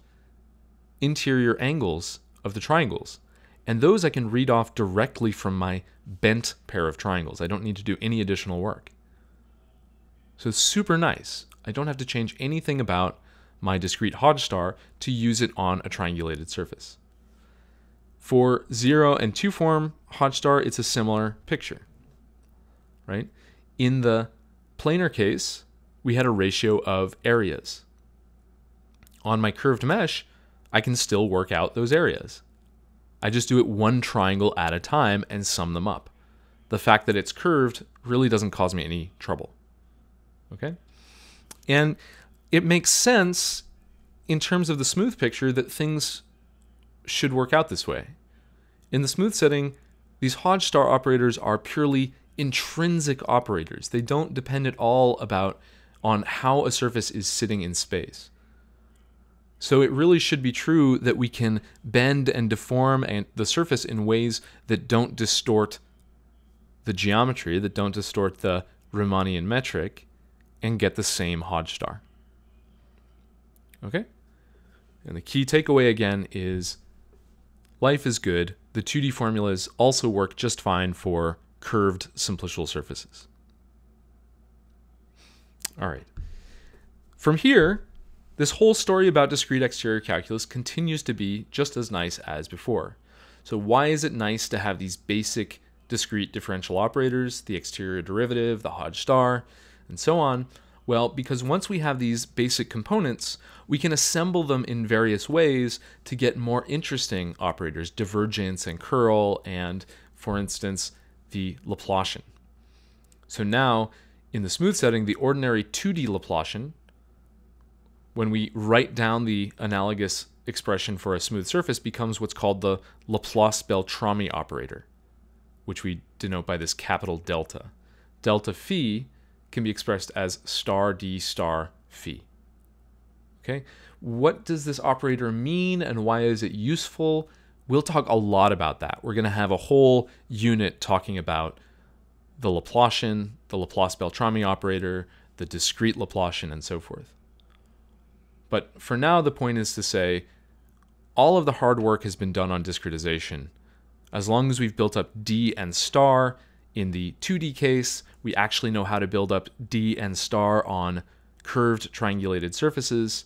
interior angles of the triangles. And those I can read off directly from my bent pair of triangles. I don't need to do any additional work. So it's super nice. I don't have to change anything about my discrete Hodge star to use it on a triangulated surface. For 0 and 2 form Hodge star, it's a similar picture. Right? In the planar case, we had a ratio of areas. On my curved mesh, I can still work out those areas. I just do it one triangle at a time and sum them up. The fact that it's curved really doesn't cause me any trouble. Okay? And it makes sense in terms of the smooth picture that things should work out this way. In the smooth setting, these Hodge star operators are purely intrinsic operators. They don't depend at all about on how a surface is sitting in space. So it really should be true that we can bend and deform the surface in ways that don't distort the geometry, that don't distort the Riemannian metric, and get the same Hodge star. Okay? And the key takeaway again is life is good. The 2D formulas also work just fine for curved simplicial surfaces. All right. From here, this whole story about discrete exterior calculus continues to be just as nice as before. So why is it nice to have these basic discrete differential operators, the exterior derivative, the Hodge star, and so on? Well, because once we have these basic components, we can assemble them in various ways to get more interesting operators, divergence and curl, and, for instance, the Laplacian. So now, in the smooth setting, the ordinary 2D Laplacian when we write down the analogous expression for a smooth surface becomes what's called the Laplace-Beltrami operator, which we denote by this capital delta. Delta phi can be expressed as star d star phi. Okay, what does this operator mean and why is it useful? We'll talk a lot about that. We're going to have a whole unit talking about the Laplacian, the Laplace-Beltrami operator, the discrete Laplacian, and so forth. But for now, the point is to say all of the hard work has been done on discretization. As long as we've built up D and star in the 2D case, we actually know how to build up D and star on curved triangulated surfaces,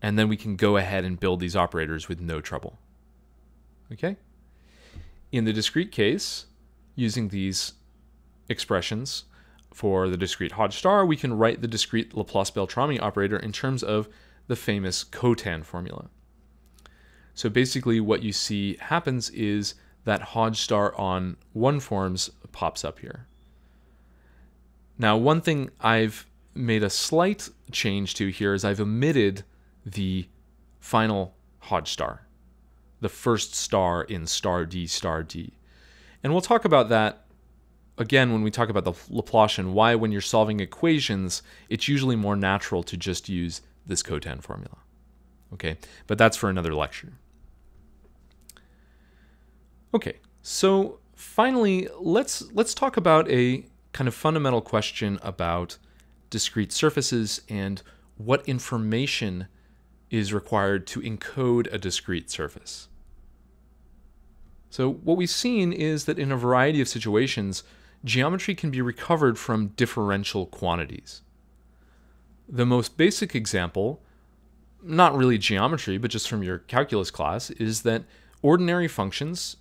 and then we can go ahead and build these operators with no trouble. Okay? In the discrete case, using these expressions for the discrete Hodge star, we can write the discrete Laplace-Beltrami operator in terms of the famous cotan formula. So basically what you see happens is that Hodge star on one forms pops up here. Now, one thing I've made a slight change to here is I've omitted the final Hodge star, the first star in star D star D. And we'll talk about that again when we talk about the Laplacian, why when you're solving equations, it's usually more natural to just use this cotan formula. Okay, but that's for another lecture. Okay, so finally, let's let's talk about a kind of fundamental question about discrete surfaces and what information is required to encode a discrete surface. So what we've seen is that in a variety of situations, geometry can be recovered from differential quantities. The most basic example, not really geometry, but just from your calculus class, is that ordinary functions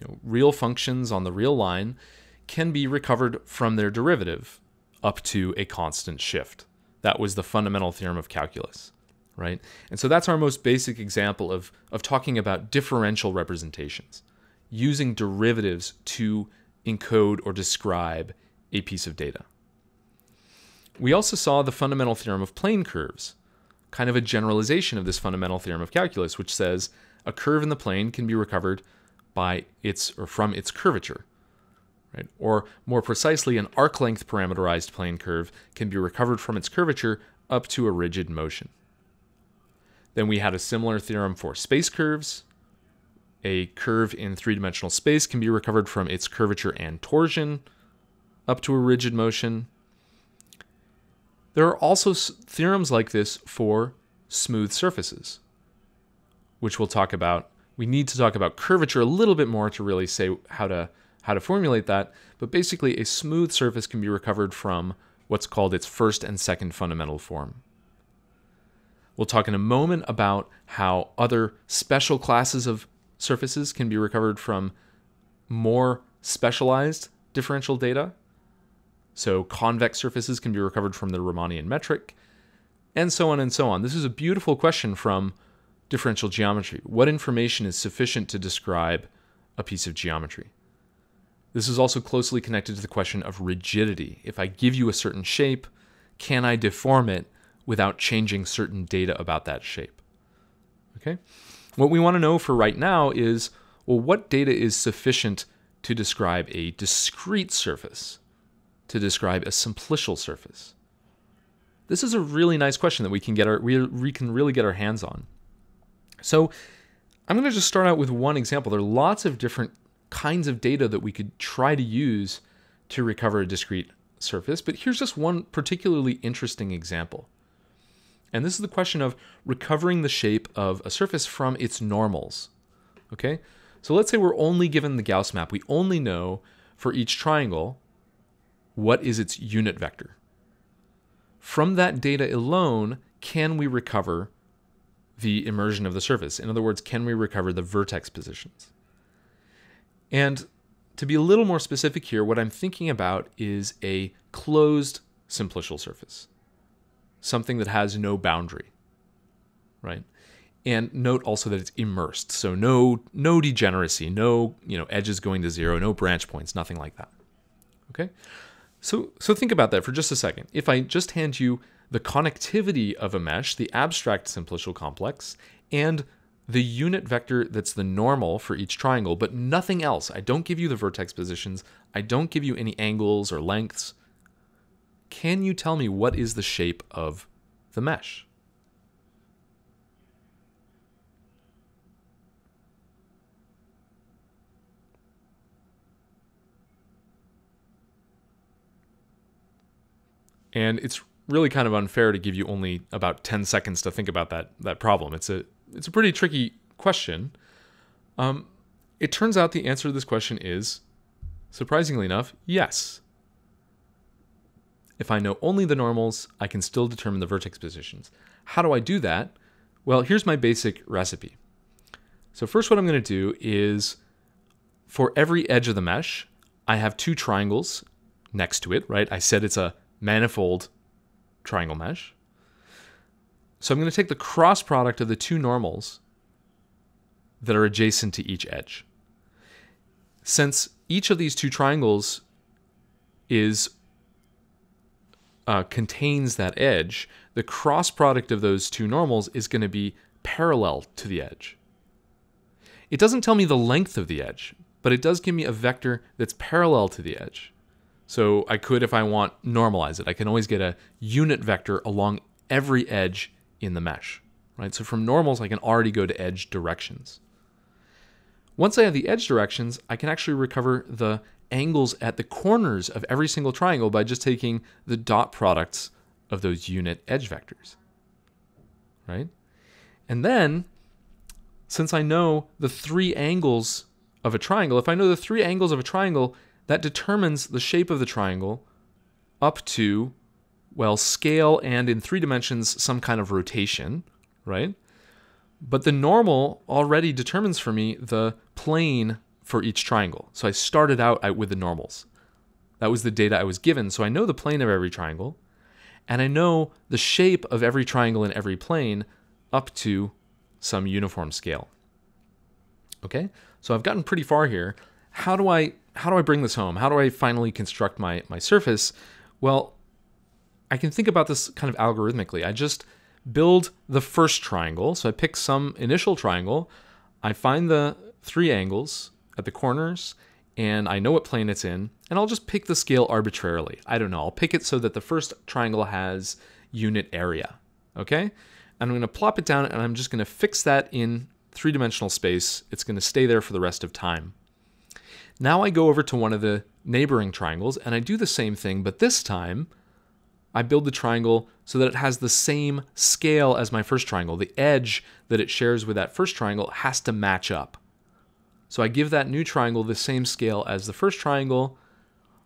you know, real functions on the real line can be recovered from their derivative up to a constant shift. That was the fundamental theorem of calculus, right? And so that's our most basic example of, of talking about differential representations, using derivatives to encode or describe a piece of data. We also saw the fundamental theorem of plane curves, kind of a generalization of this fundamental theorem of calculus, which says a curve in the plane can be recovered by its or from its curvature. Right? Or more precisely, an arc length parameterized plane curve can be recovered from its curvature up to a rigid motion. Then we had a similar theorem for space curves. A curve in three dimensional space can be recovered from its curvature and torsion up to a rigid motion. There are also theorems like this for smooth surfaces, which we'll talk about we need to talk about curvature a little bit more to really say how to how to formulate that. But basically, a smooth surface can be recovered from what's called its first and second fundamental form. We'll talk in a moment about how other special classes of surfaces can be recovered from more specialized differential data. So convex surfaces can be recovered from the Riemannian metric, and so on and so on. This is a beautiful question from differential geometry. What information is sufficient to describe a piece of geometry? This is also closely connected to the question of rigidity. If I give you a certain shape, can I deform it without changing certain data about that shape? Okay? What we want to know for right now is well, what data is sufficient to describe a discrete surface, to describe a simplicial surface? This is a really nice question that we can get our we, we can really get our hands on. So I'm going to just start out with one example. There are lots of different kinds of data that we could try to use to recover a discrete surface, but here's just one particularly interesting example. And this is the question of recovering the shape of a surface from its normals. Okay? So let's say we're only given the Gauss map. We only know for each triangle what is its unit vector. From that data alone, can we recover the immersion of the surface. In other words, can we recover the vertex positions? And to be a little more specific here, what I'm thinking about is a closed simplicial surface, something that has no boundary, right? And note also that it's immersed, so no no degeneracy, no you know edges going to zero, no branch points, nothing like that. Okay, so so think about that for just a second. If I just hand you the connectivity of a mesh, the abstract simplicial complex, and the unit vector that's the normal for each triangle, but nothing else. I don't give you the vertex positions. I don't give you any angles or lengths. Can you tell me what is the shape of the mesh? And it's really kind of unfair to give you only about 10 seconds to think about that that problem. It's a it's a pretty tricky question. Um, it turns out the answer to this question is, surprisingly enough, yes. If I know only the normals, I can still determine the vertex positions. How do I do that? Well, here's my basic recipe. So first what I'm going to do is, for every edge of the mesh, I have two triangles next to it, right? I said it's a manifold triangle mesh. So I'm going to take the cross product of the two normals that are adjacent to each edge. Since each of these two triangles is uh, contains that edge, the cross product of those two normals is going to be parallel to the edge. It doesn't tell me the length of the edge, but it does give me a vector that's parallel to the edge. So I could, if I want, normalize it. I can always get a unit vector along every edge in the mesh, right? So from normals, I can already go to edge directions. Once I have the edge directions, I can actually recover the angles at the corners of every single triangle by just taking the dot products of those unit edge vectors, right? And then, since I know the three angles of a triangle, if I know the three angles of a triangle, that determines the shape of the triangle up to, well, scale and in three dimensions, some kind of rotation, right? But the normal already determines for me the plane for each triangle. So I started out with the normals. That was the data I was given. So I know the plane of every triangle, and I know the shape of every triangle in every plane up to some uniform scale. Okay, so I've gotten pretty far here. How do I how do I bring this home? How do I finally construct my my surface? Well, I can think about this kind of algorithmically. I just build the first triangle. So I pick some initial triangle. I find the three angles at the corners and I know what plane it's in, and I'll just pick the scale arbitrarily. I don't know. I'll pick it so that the first triangle has unit area. Okay? And I'm going to plop it down and I'm just going to fix that in three dimensional space. It's going to stay there for the rest of time. Now I go over to one of the neighboring triangles and I do the same thing, but this time I build the triangle so that it has the same scale as my first triangle. The edge that it shares with that first triangle has to match up. So I give that new triangle the same scale as the first triangle.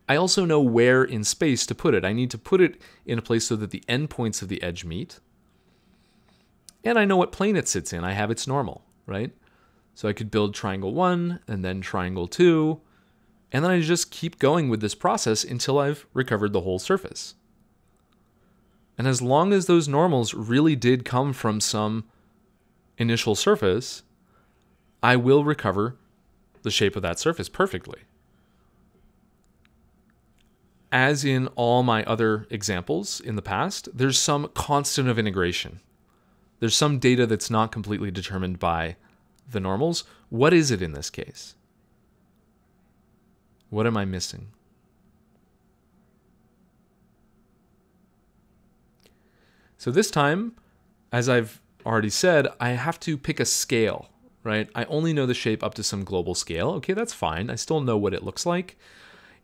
I also know where in space to put it. I need to put it in a place so that the endpoints of the edge meet. And I know what plane it sits in. I have its normal, right? So I could build triangle 1 and then triangle 2. And then I just keep going with this process until I've recovered the whole surface. And as long as those normals really did come from some initial surface, I will recover the shape of that surface perfectly. As in all my other examples in the past, there's some constant of integration. There's some data that's not completely determined by the normals. What is it in this case? What am I missing? So this time, as I've already said, I have to pick a scale right? I only know the shape up to some global scale. Okay, that's fine. I still know what it looks like.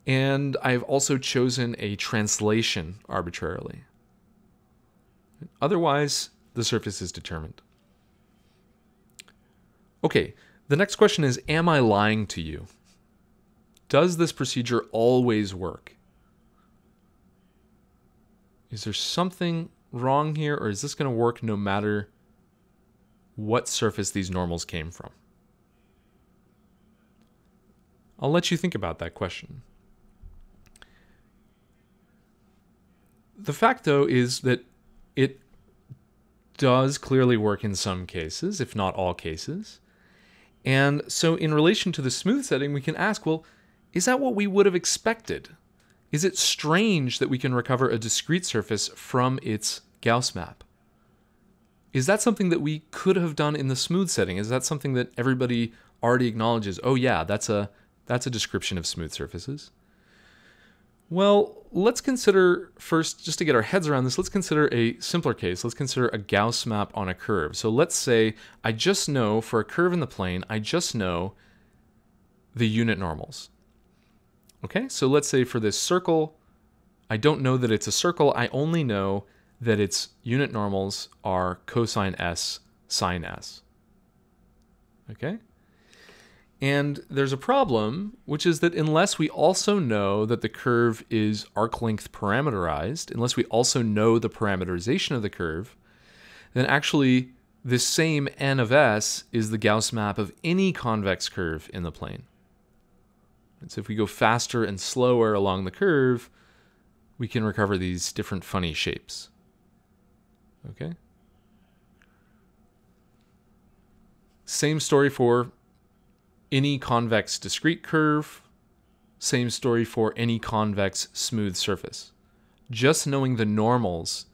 And I've also chosen a translation arbitrarily. Otherwise, the surface is determined. Okay, the next question is Am I lying to you? Does this procedure always work? Is there something wrong here, or is this going to work no matter what surface these normals came from. I'll let you think about that question. The fact, though, is that it does clearly work in some cases, if not all cases. And so, in relation to the smooth setting, we can ask well, is that what we would have expected? Is it strange that we can recover a discrete surface from its Gauss map? Is that something that we could have done in the smooth setting? Is that something that everybody already acknowledges? Oh yeah, that's a that's a description of smooth surfaces. Well, let's consider first, just to get our heads around this, let's consider a simpler case. Let's consider a Gauss map on a curve. So let's say I just know for a curve in the plane, I just know the unit normals. Okay, so let's say for this circle, I don't know that it's a circle, I only know that its unit normals are cosine s sine s. Okay? And there's a problem, which is that unless we also know that the curve is arc length parameterized, unless we also know the parameterization of the curve, then actually this same n of s is the Gauss map of any convex curve in the plane. And so if we go faster and slower along the curve, we can recover these different funny shapes. Okay? Same story for any convex discrete curve. Same story for any convex smooth surface. Just knowing the normals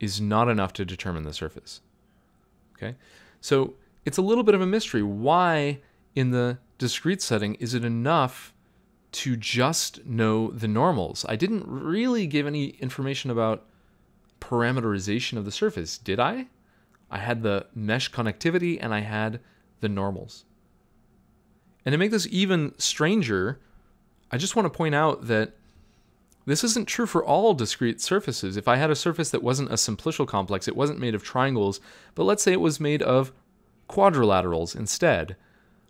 is not enough to determine the surface. Okay? So it's a little bit of a mystery. Why, in the discrete setting, is it enough to just know the normals? I didn't really give any information about parameterization of the surface, did I? I had the mesh connectivity and I had the normals. And to make this even stranger, I just want to point out that this isn't true for all discrete surfaces. If I had a surface that wasn't a simplicial complex, it wasn't made of triangles, but let's say it was made of quadrilaterals instead,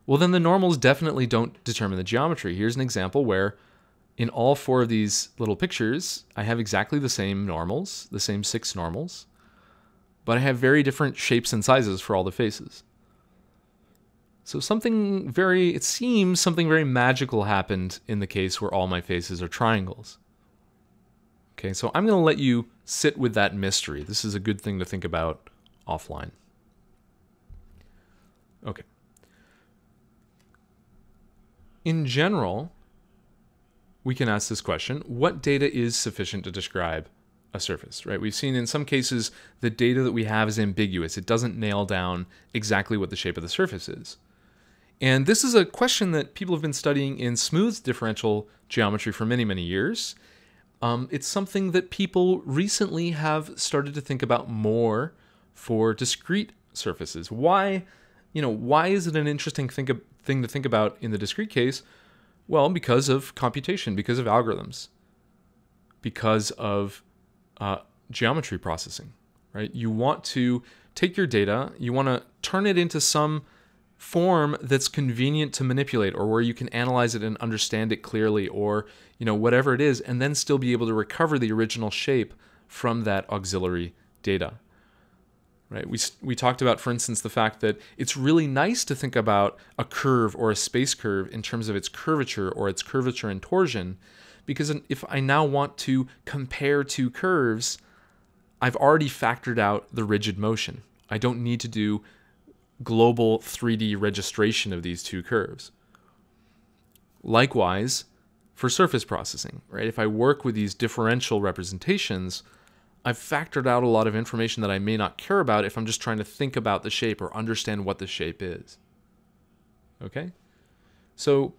well, then the normals definitely don't determine the geometry. Here's an example where in all four of these little pictures, I have exactly the same normals, the same six normals, but I have very different shapes and sizes for all the faces. So something very, it seems something very magical happened in the case where all my faces are triangles. Okay, so I'm going to let you sit with that mystery. This is a good thing to think about offline. Okay. In general, we can ask this question, what data is sufficient to describe a surface, right? We've seen in some cases the data that we have is ambiguous. It doesn't nail down exactly what the shape of the surface is. And this is a question that people have been studying in smooth differential geometry for many, many years. Um, it's something that people recently have started to think about more for discrete surfaces. Why, you know, why is it an interesting thing, thing to think about in the discrete case? Well, because of computation, because of algorithms, because of uh, geometry processing, right? You want to take your data, you want to turn it into some form that's convenient to manipulate or where you can analyze it and understand it clearly or you know whatever it is and then still be able to recover the original shape from that auxiliary data. Right? We, we talked about for instance the fact that it's really nice to think about a curve or a space curve in terms of its curvature or its curvature and torsion because if i now want to compare two curves i've already factored out the rigid motion. I don't need to do global 3D registration of these two curves. Likewise, for surface processing, right? If I work with these differential representations, I've factored out a lot of information that I may not care about if I'm just trying to think about the shape or understand what the shape is. Okay? So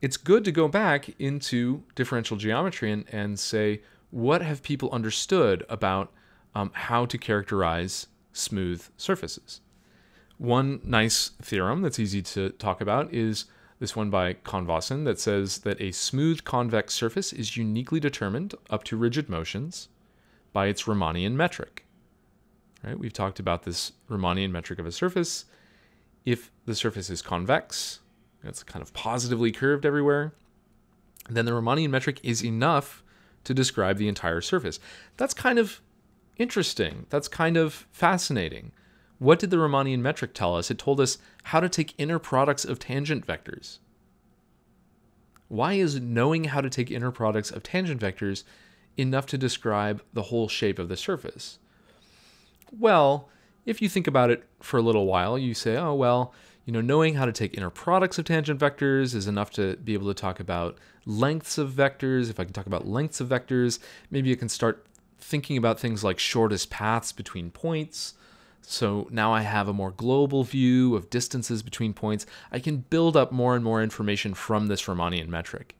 it's good to go back into differential geometry and, and say, what have people understood about um, how to characterize smooth surfaces? One nice theorem that's easy to talk about is this one by Cohn-Vossen that says that a smooth convex surface is uniquely determined up to rigid motions by its Riemannian metric. Right? We've talked about this Riemannian metric of a surface. If the surface is convex, it's kind of positively curved everywhere, then the Riemannian metric is enough to describe the entire surface. That's kind of interesting. That's kind of fascinating. What did the Riemannian metric tell us? It told us how to take inner products of tangent vectors. Why is knowing how to take inner products of tangent vectors enough to describe the whole shape of the surface? Well, if you think about it for a little while, you say, oh, well, you know, knowing how to take inner products of tangent vectors is enough to be able to talk about lengths of vectors. If I can talk about lengths of vectors, maybe you can start thinking about things like shortest paths between points. So now I have a more global view of distances between points. I can build up more and more information from this Riemannian metric.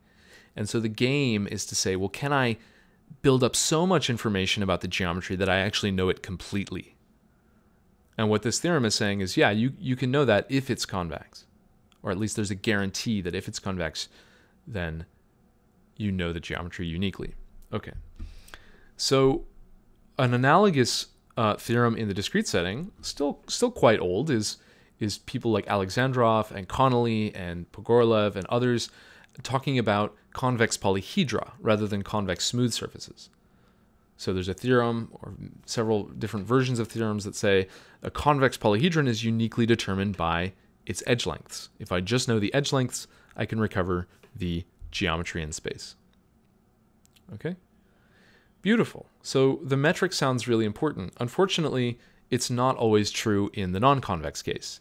And so the game is to say, well, can I build up so much information about the geometry that I actually know it completely? And what this theorem is saying is, yeah, you, you can know that if it's convex. Or at least there's a guarantee that if it's convex, then you know the geometry uniquely. Okay. So an analogous uh, theorem in the discrete setting, still still quite old, is is people like Alexandrov and Connelly and Pogorelov and others talking about convex polyhedra rather than convex smooth surfaces. So there's a theorem or several different versions of theorems that say a convex polyhedron is uniquely determined by its edge lengths. If I just know the edge lengths, I can recover the geometry in space. Okay? Beautiful. So the metric sounds really important. Unfortunately, it's not always true in the non-convex case.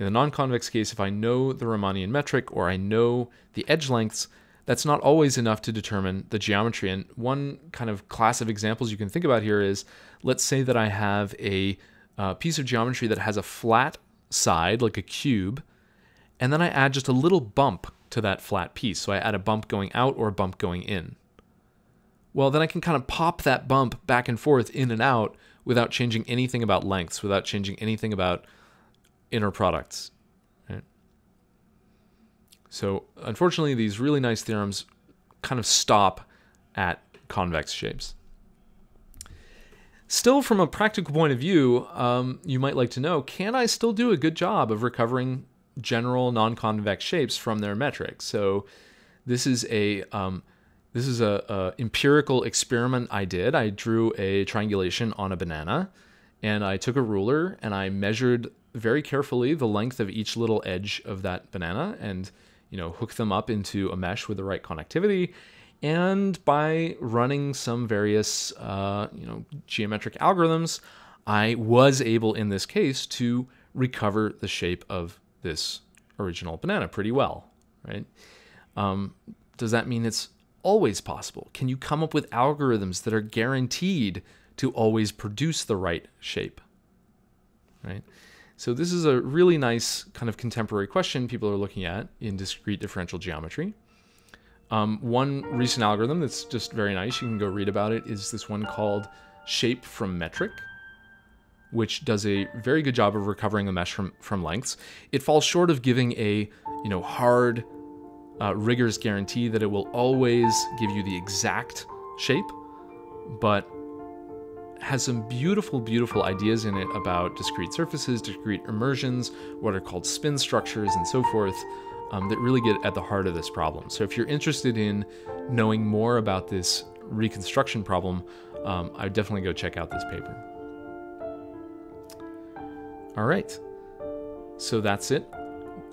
In the non-convex case, if I know the Riemannian metric or I know the edge lengths, that's not always enough to determine the geometry. And one kind of class of examples you can think about here is, let's say that I have a uh, piece of geometry that has a flat side, like a cube, and then I add just a little bump to that flat piece. So I add a bump going out or a bump going in. Well, then I can kind of pop that bump back and forth in and out without changing anything about lengths, without changing anything about inner products. Right? So unfortunately, these really nice theorems kind of stop at convex shapes. Still, from a practical point of view, um, you might like to know, can I still do a good job of recovering general non-convex shapes from their metrics? So this is a um, this is a, a, empirical experiment I did. I drew a triangulation on a banana, and I took a ruler and I measured very carefully the length of each little edge of that banana, and you know hooked them up into a mesh with the right connectivity and by running some various uh, you know geometric algorithms, I was able in this case to recover the shape of this original banana pretty well, right? Um, does that mean it's always possible? Can you come up with algorithms that are guaranteed to always produce the right shape, right? So this is a really nice kind of contemporary question people are looking at in discrete differential geometry. Um, one recent algorithm that's just very nice, you can go read about it, is this one called Shape from Metric, which does a very good job of recovering a mesh from, from lengths. It falls short of giving a you know hard, uh, rigorous guarantee that it will always give you the exact shape, but has some beautiful, beautiful ideas in it about discrete surfaces, discrete immersions, what are called spin structures, and so forth um, that really get at the heart of this problem. So if you're interested in knowing more about this reconstruction problem, um, I would definitely go check out this paper. All right, so that's it.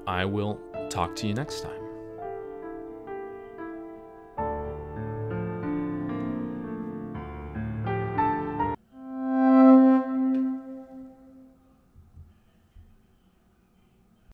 I will talk to you next time.